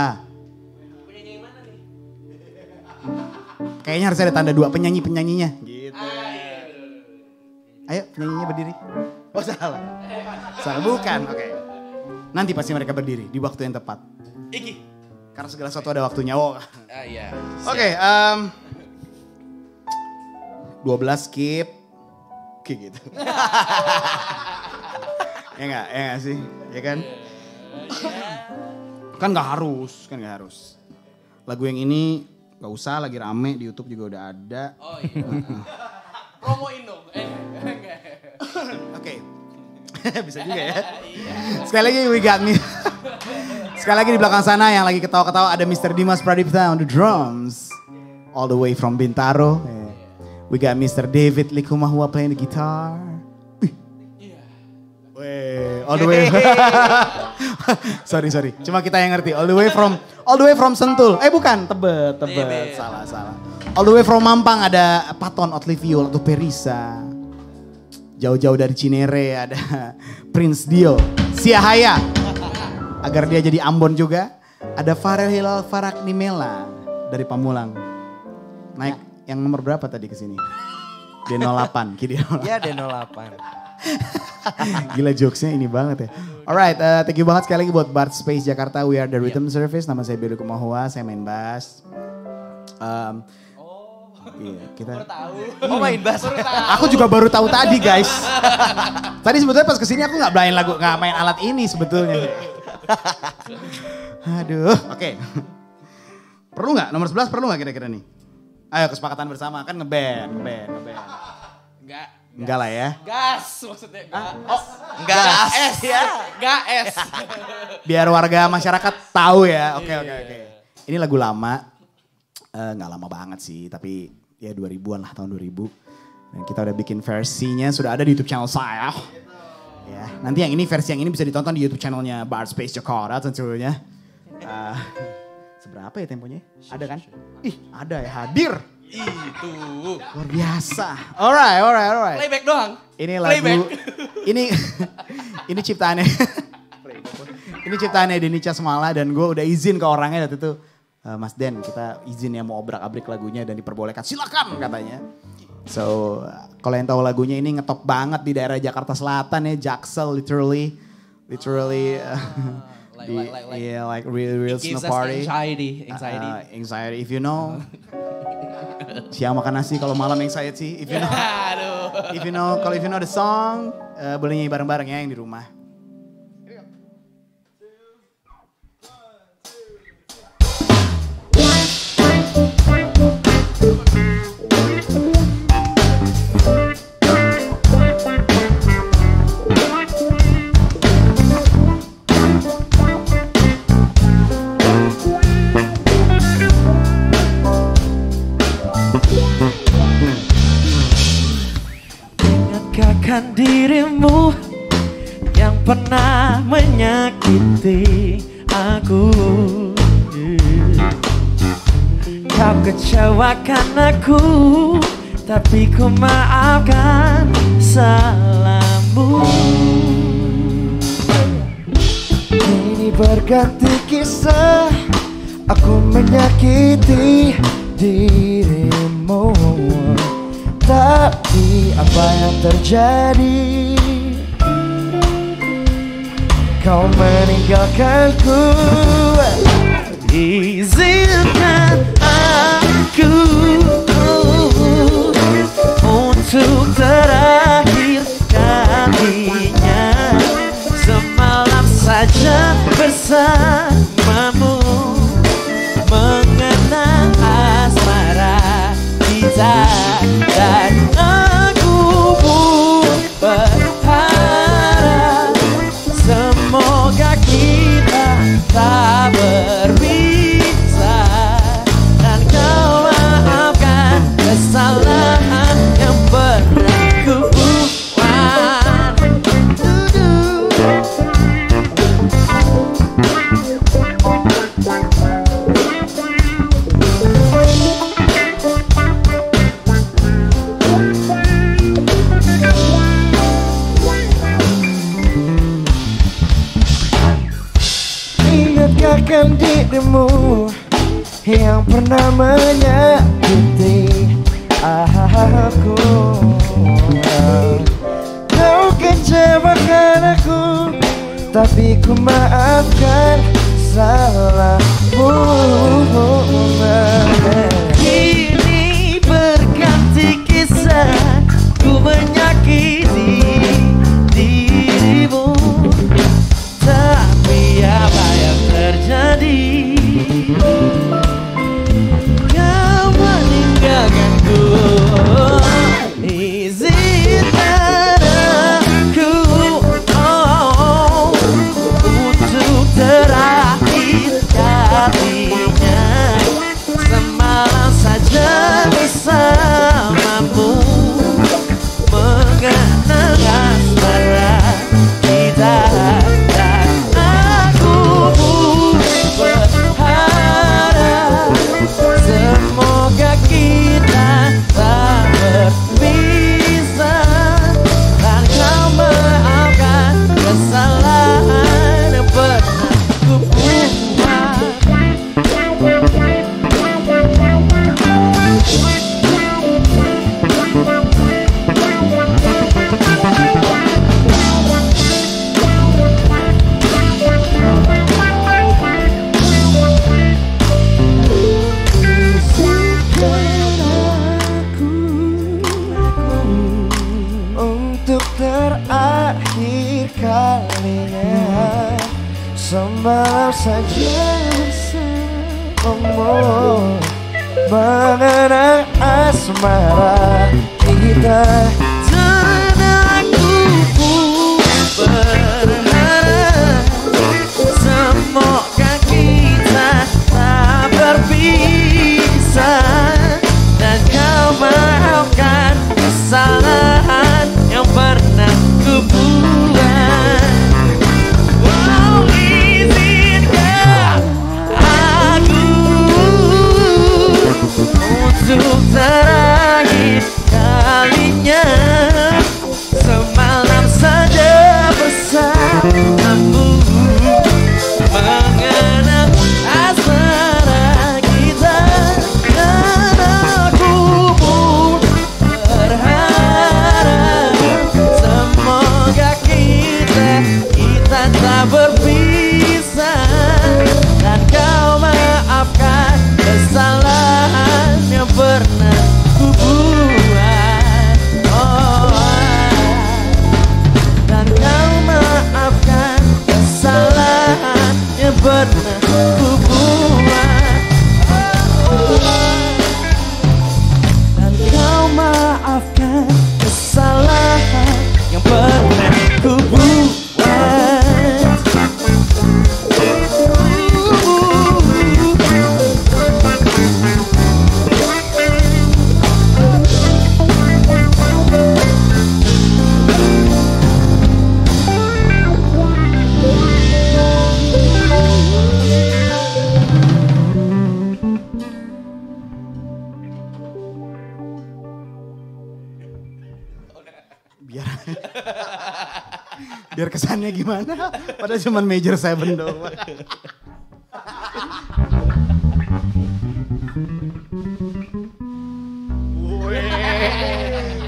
Kayaknya harus ada tanda dua penyanyi penyanyinya. Gitu. Ayo penyanyinya berdiri. Oh salah. Salah bukan. Oke. Nanti pasti mereka berdiri di waktu yang tepat. Iki. Karena segala sesuatu ada waktunya. Oh. Ah iya. Oke, em 12 skip. Kayak gitu. ya enggak, ya enggak sih? Ya kan? kan nggak harus, kan nggak harus. Lagu yang ini nggak usah, lagi rame di YouTube juga udah ada. Oh iya. Promoin dong. Eh. Oke. Bisa juga ya. Sekali lagi we got me. Sekali lagi di belakang sana yang lagi ketawa-ketawa ada Mr. Dimas Pradipta on the drums. All the way from Bintaro. Yeah. We got Mr. David Likumahua playing the guitar. Weh, all the way. sorry, sorry. Cuma kita yang ngerti. All the way from all the way from Sentul. Eh bukan, Tebet, Tebet. Tebet. Salah, salah. All the way from Mampang ada Paton Otlivio atau Perisa. Jauh-jauh dari Cinere ada Prince Dio, Siahaya. Agar dia jadi Ambon juga. Ada Farel Hilal Farak Nimela dari Pamulang. Naik yang nomor berapa tadi ke sini? D08, Kidi 08. Ya D08. Gila jokesnya ini banget ya. Alright, eh, thank you banget sekali lagi buat Bart Space Jakarta. We are the Rhythm Service. Nama saya Billy Kumahua, saya main bass. Um, Iya, kita. Oh main bass. Aku juga baru tahu tadi guys. tadi sebetulnya pas ke sini aku nggak main lagu, nggak main alat ini sebetulnya. Aduh, oke. Perlu nggak nomor 11 perlu nggak kira-kira nih? Ayo kesepakatan bersama kan ngeband, ngeband, ngeband. Enggak. Enggak lah ya. Gas maksudnya. Gas. Oh enggak S ya. Enggak S. Biar warga masyarakat tahu ya. Oke oke oke. Ini lagu lama. Eh, nggak lama banget sih, tapi ya 2000-an lah tahun 2000. Dan kita udah bikin versinya sudah ada di YouTube channel saya. Ya, nanti yang ini versi yang ini bisa ditonton di YouTube channelnya Bar Space Jakarta tentunya. Eh, seberapa ya temponya? Ada kan? Ih, ada ya hadir. Itu. Luar biasa. Alright, alright, alright. Playback doang. Ini lagu Playback. ini ini ciptaannya ini ciptaannya Denica Semala dan gue udah izin ke orangnya waktu itu "Eh, Mas Den kita izin ya mau obrak-abrik lagunya dan diperbolehkan silakan katanya. So kalau yang tahu lagunya ini ngetop banget di daerah Jakarta Selatan ya Jaksel literally literally uh, like- di like- like- like- yeah like real real It gives us party. anxiety, anxiety. Uh, anxiety if you know. Siang makan nasi kalau malam anxiety if you know. If you know, kalau if you know the song, eh, boleh nyanyi bareng-bareng ya yang di rumah. Dirimu yang pernah menyakiti aku. Kau kecewakan aku Tapi ku maafkan salahmu. Ini berganti kisah Aku menyakiti dirimu Tapi apa yang terjadi? Kau meninggalkanku. Izinkan aku Untuk terakhir kalinya. Semalam saja bersamamu Mengenang asmara kita Dan aku pernah menyakiti aku Kau kecewakan aku Tapi ku maafkan salahmu padahal cuma major seven doang.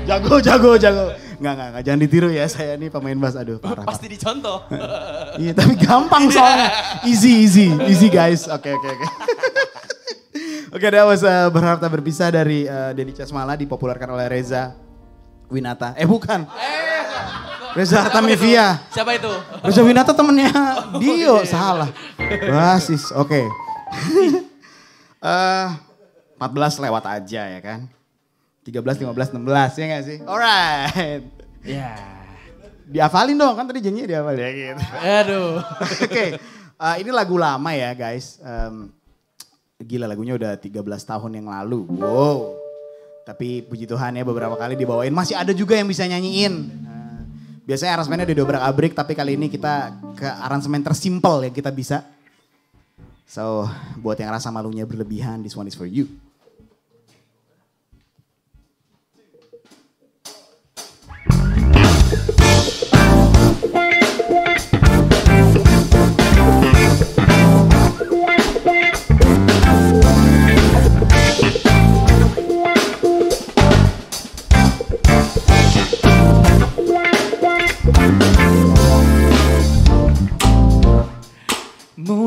Jago jago jago. Nggak nggak nggak. Jangan ditiru ya saya nih pemain bass aduh parah, Pasti dicontoh. iya tapi gampang soalnya. Easy easy easy guys. Oke oke oke. Oke, that was uh, berharap tak berpisah dari uh, Denny Casmala dipopulerkan oleh Reza Winata. Eh bukan. Reza Artamevia. Siapa itu? Reza Winata temennya Dio, salah. Basis, oke. Eh, 14 lewat aja ya kan. 13, 15, 16 ya gak sih? Alright. Ya. Diafalin dong, kan tadi janjinya diafalin ya gitu. Aduh. Oke, eh, ini lagu lama ya guys. Em, gila lagunya udah 13 tahun yang lalu. Wow. Tapi puji Tuhan ya beberapa kali dibawain. Masih ada juga yang bisa nyanyiin. Biasanya aransemennya udah dobrak abrik tapi kali ini kita ke aransemen tersimpel yang kita bisa. So, buat yang rasa malunya berlebihan, this one is for you.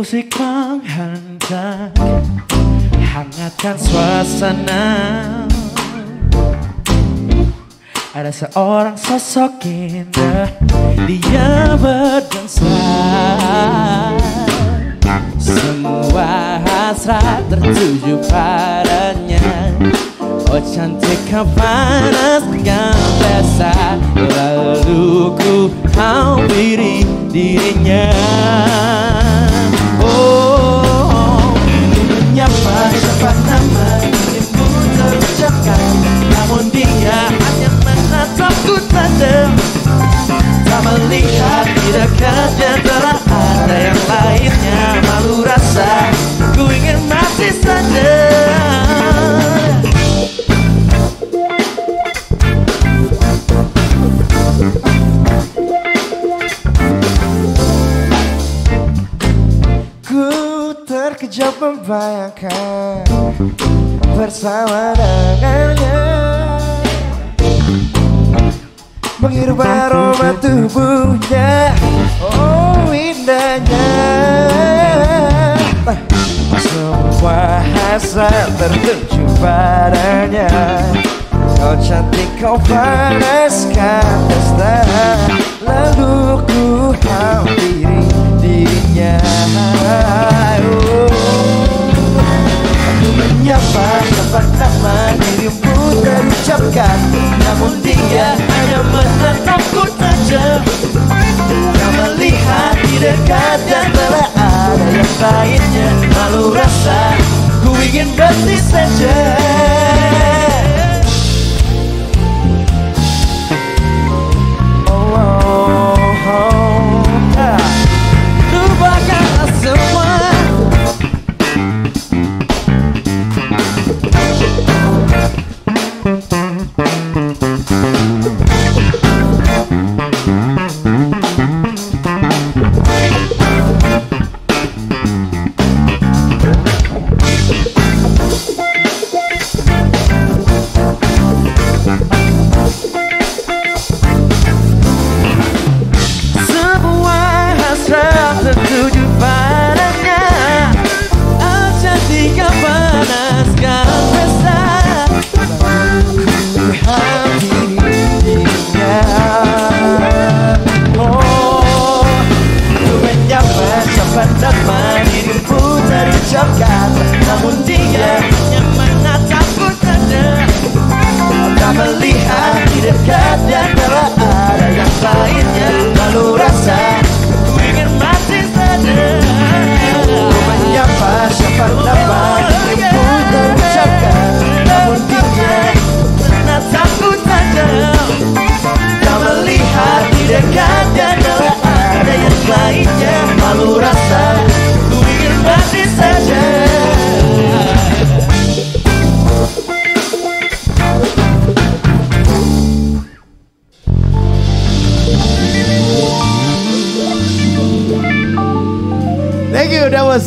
Musik menghangat Hangatkan suasana. Ada seorang sosok indah Dia berdansa Semua hasrat tertuju padanya. Oh cantik kau panaskan desa Lalu ku hampiri dirinya melihat di dekatnya telah ada yang lainnya Malu rasa ku ingin mati saja. Ku terkejut membayangkan bersama dengannya Penghirup aroma tubuhnya Oh indahnya. Semua hasrat tertuju padanya. Kau cantik kau panaskan pesta Lalu ku hampiri dirinya. Aku menyapa tempat nama dirimu terucapkan Namun dia hanya menatapku saja Tak melihat di dekat dan telah ada yang lainnya malu rasa ku ingin berhenti saja.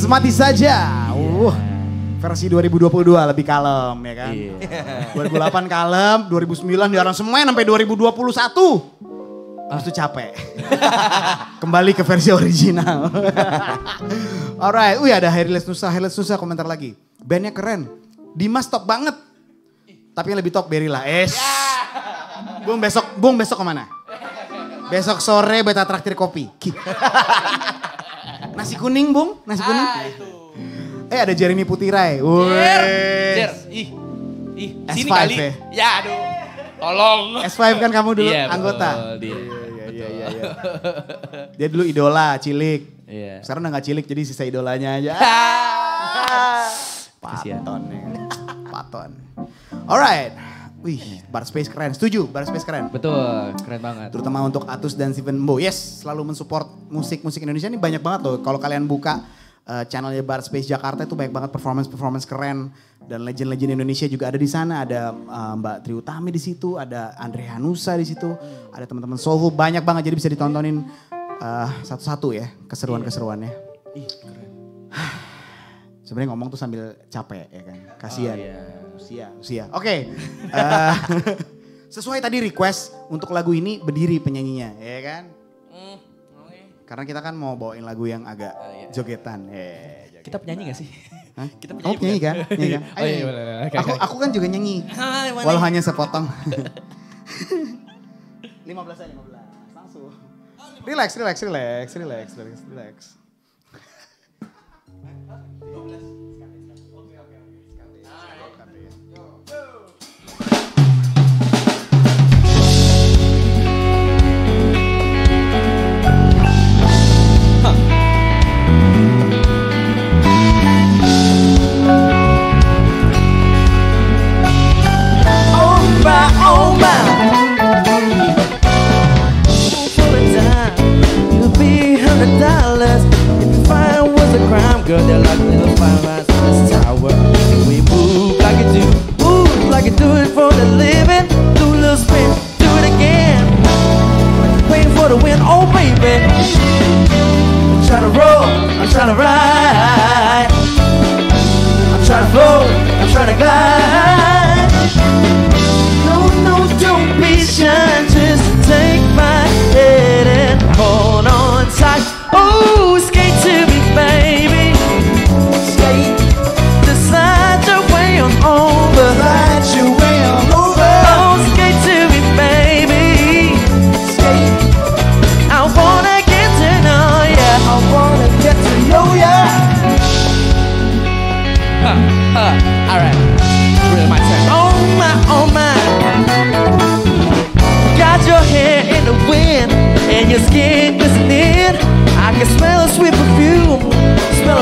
Mati Saja. Uh, versi 2022 lebih kalem ya kan. 2008 kalem, 2009 di aransemen sampai 2021. Habis itu capek. Kembali ke versi original. Alright, wih ada Hairless Nusa, Hairless Nusa komentar lagi. Bandnya keren, Dimas top banget. Tapi yang lebih top Berry lah. Es. Bung besok, Bung besok ke mana? Besok sore beta traktir kopi. Nasi kuning bung, nasi kuning. Ah, itu. Eh ada Jeremy Putirai. Wih. Jer, ih. Ih, sini S5 kali. ya? Ya, aduh. Tolong. S5 kan kamu dulu Iya, betul, anggota. dia. Iya, iya, iya, iya. Dia dulu idola, cilik. Iya. Sekarang udah gak cilik jadi sisa idolanya aja. Kasihan. Paton ya. Paton. Alright. Wih, bar space keren. Setuju, bar space keren. Betul, keren banget. Terutama untuk Atus dan Steven Mbo. Yes, selalu mensupport musik-musik Indonesia ini banyak banget loh. Kalau kalian buka eh, channelnya Bar Space Jakarta itu banyak banget performance-performance keren. Dan legend-legend Indonesia juga ada di sana. Ada eh, Mbak Tri Utami di situ, ada Andre Hanusa di situ, ada teman-teman Soulful banyak banget. Jadi bisa ditontonin eh, satu-satu ya keseruan-keseruannya. Sebenarnya ngomong tuh sambil capek ya kan. Kasihan. Oh, iya. Usia, usia. Oke. eh, sesuai tadi request untuk lagu ini berdiri penyanyinya, ya kan? Hmm, oke. Karena kita kan mau bawain lagu yang agak Oh, iya. jogetan. Eh, joget. Kita penyanyi gak sih? Hah? kita Kamu penyanyi penyanyi kan? Nyanyi kan? Oh Ayo, iya, nyanyi. boleh, boleh. Oke, Aku aku kan juga nyanyi. Walau hanya sepotong. 15 aja 15. Langsung. Relax, relax, relax, relax, relax, relax. Girl, they're like little tower. We move like do, like do it for the living. Do a little spin, do it again. For the win, oh baby. I'm trying to roll, I'm trying to ride. I'm trying to flow, I'm trying to glide.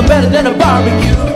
Better than a barbecue.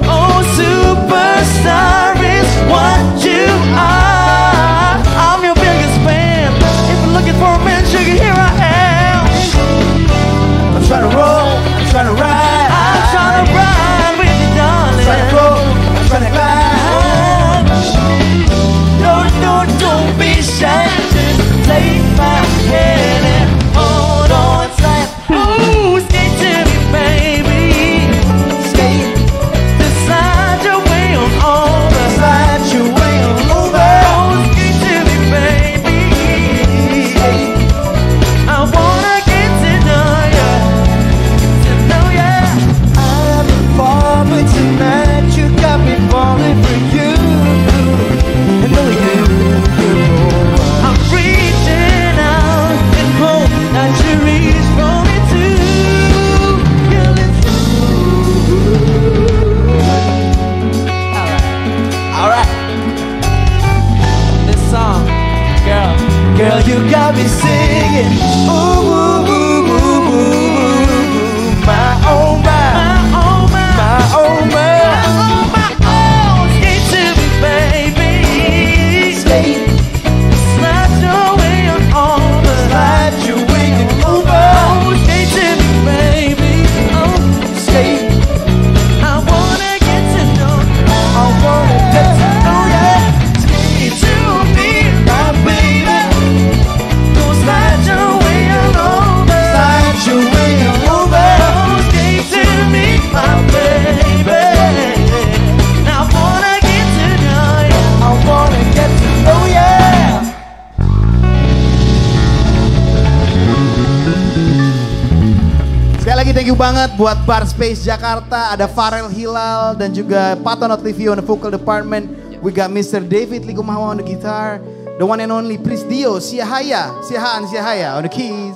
buat Bar Space Jakarta, ada Farel Hilal dan juga Paton TV on the vocal department. We got Mr. David Ligumawa on the guitar. The one and only Pris Dio, Siahaya, Siahaan Siahaya on the keys.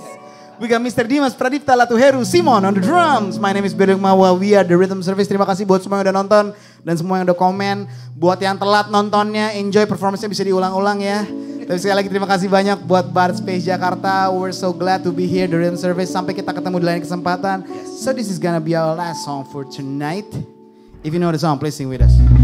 We got Mr. Dimas Pradipta Latuheru Simon on the drums. My name is Bedo Mawa. We are the Rhythm Service. Terima kasih buat semua yang udah nonton dan semua yang udah komen. Buat yang telat nontonnya, enjoy performance-nya bisa diulang-ulang ya. Tapi sekali lagi terima kasih banyak buat Bar Space Jakarta. We're so glad to be here during service. Sampai kita ketemu di lain kesempatan. So this is gonna be our last song for tonight. If you know the song, please sing with us.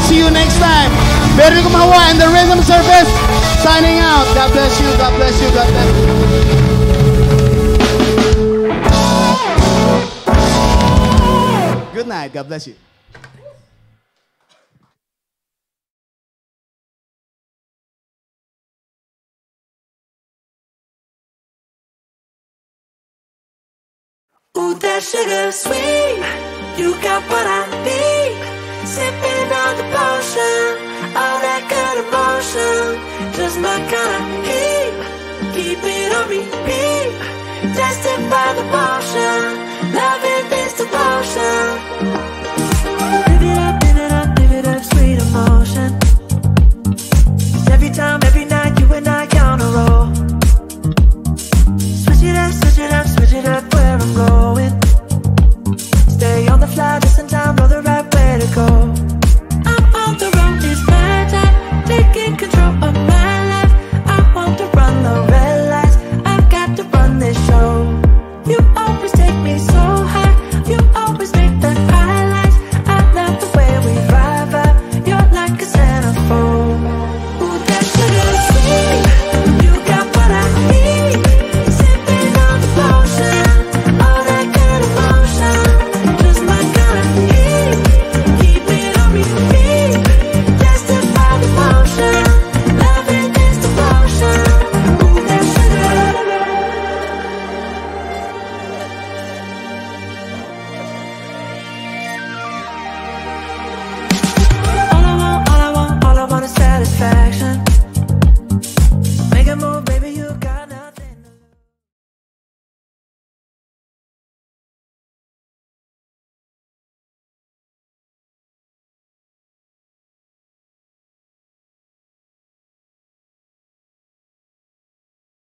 I'll see you next time. Berry Kumawa and the Rhythm Service signing out. God bless you. God bless you. God bless you. Good night. God bless you. Ooh, that sugar sweet. You got what I my kind of heat. Keep it on repeat. Tested by the potion. Loving this devotion. Live it up, it up, live it up, sweet emotion. Every time, every night, you and I a roll. Switch it up, switch it up, switch it up where I'm going. Stay on the fly just in time, know the right way to go.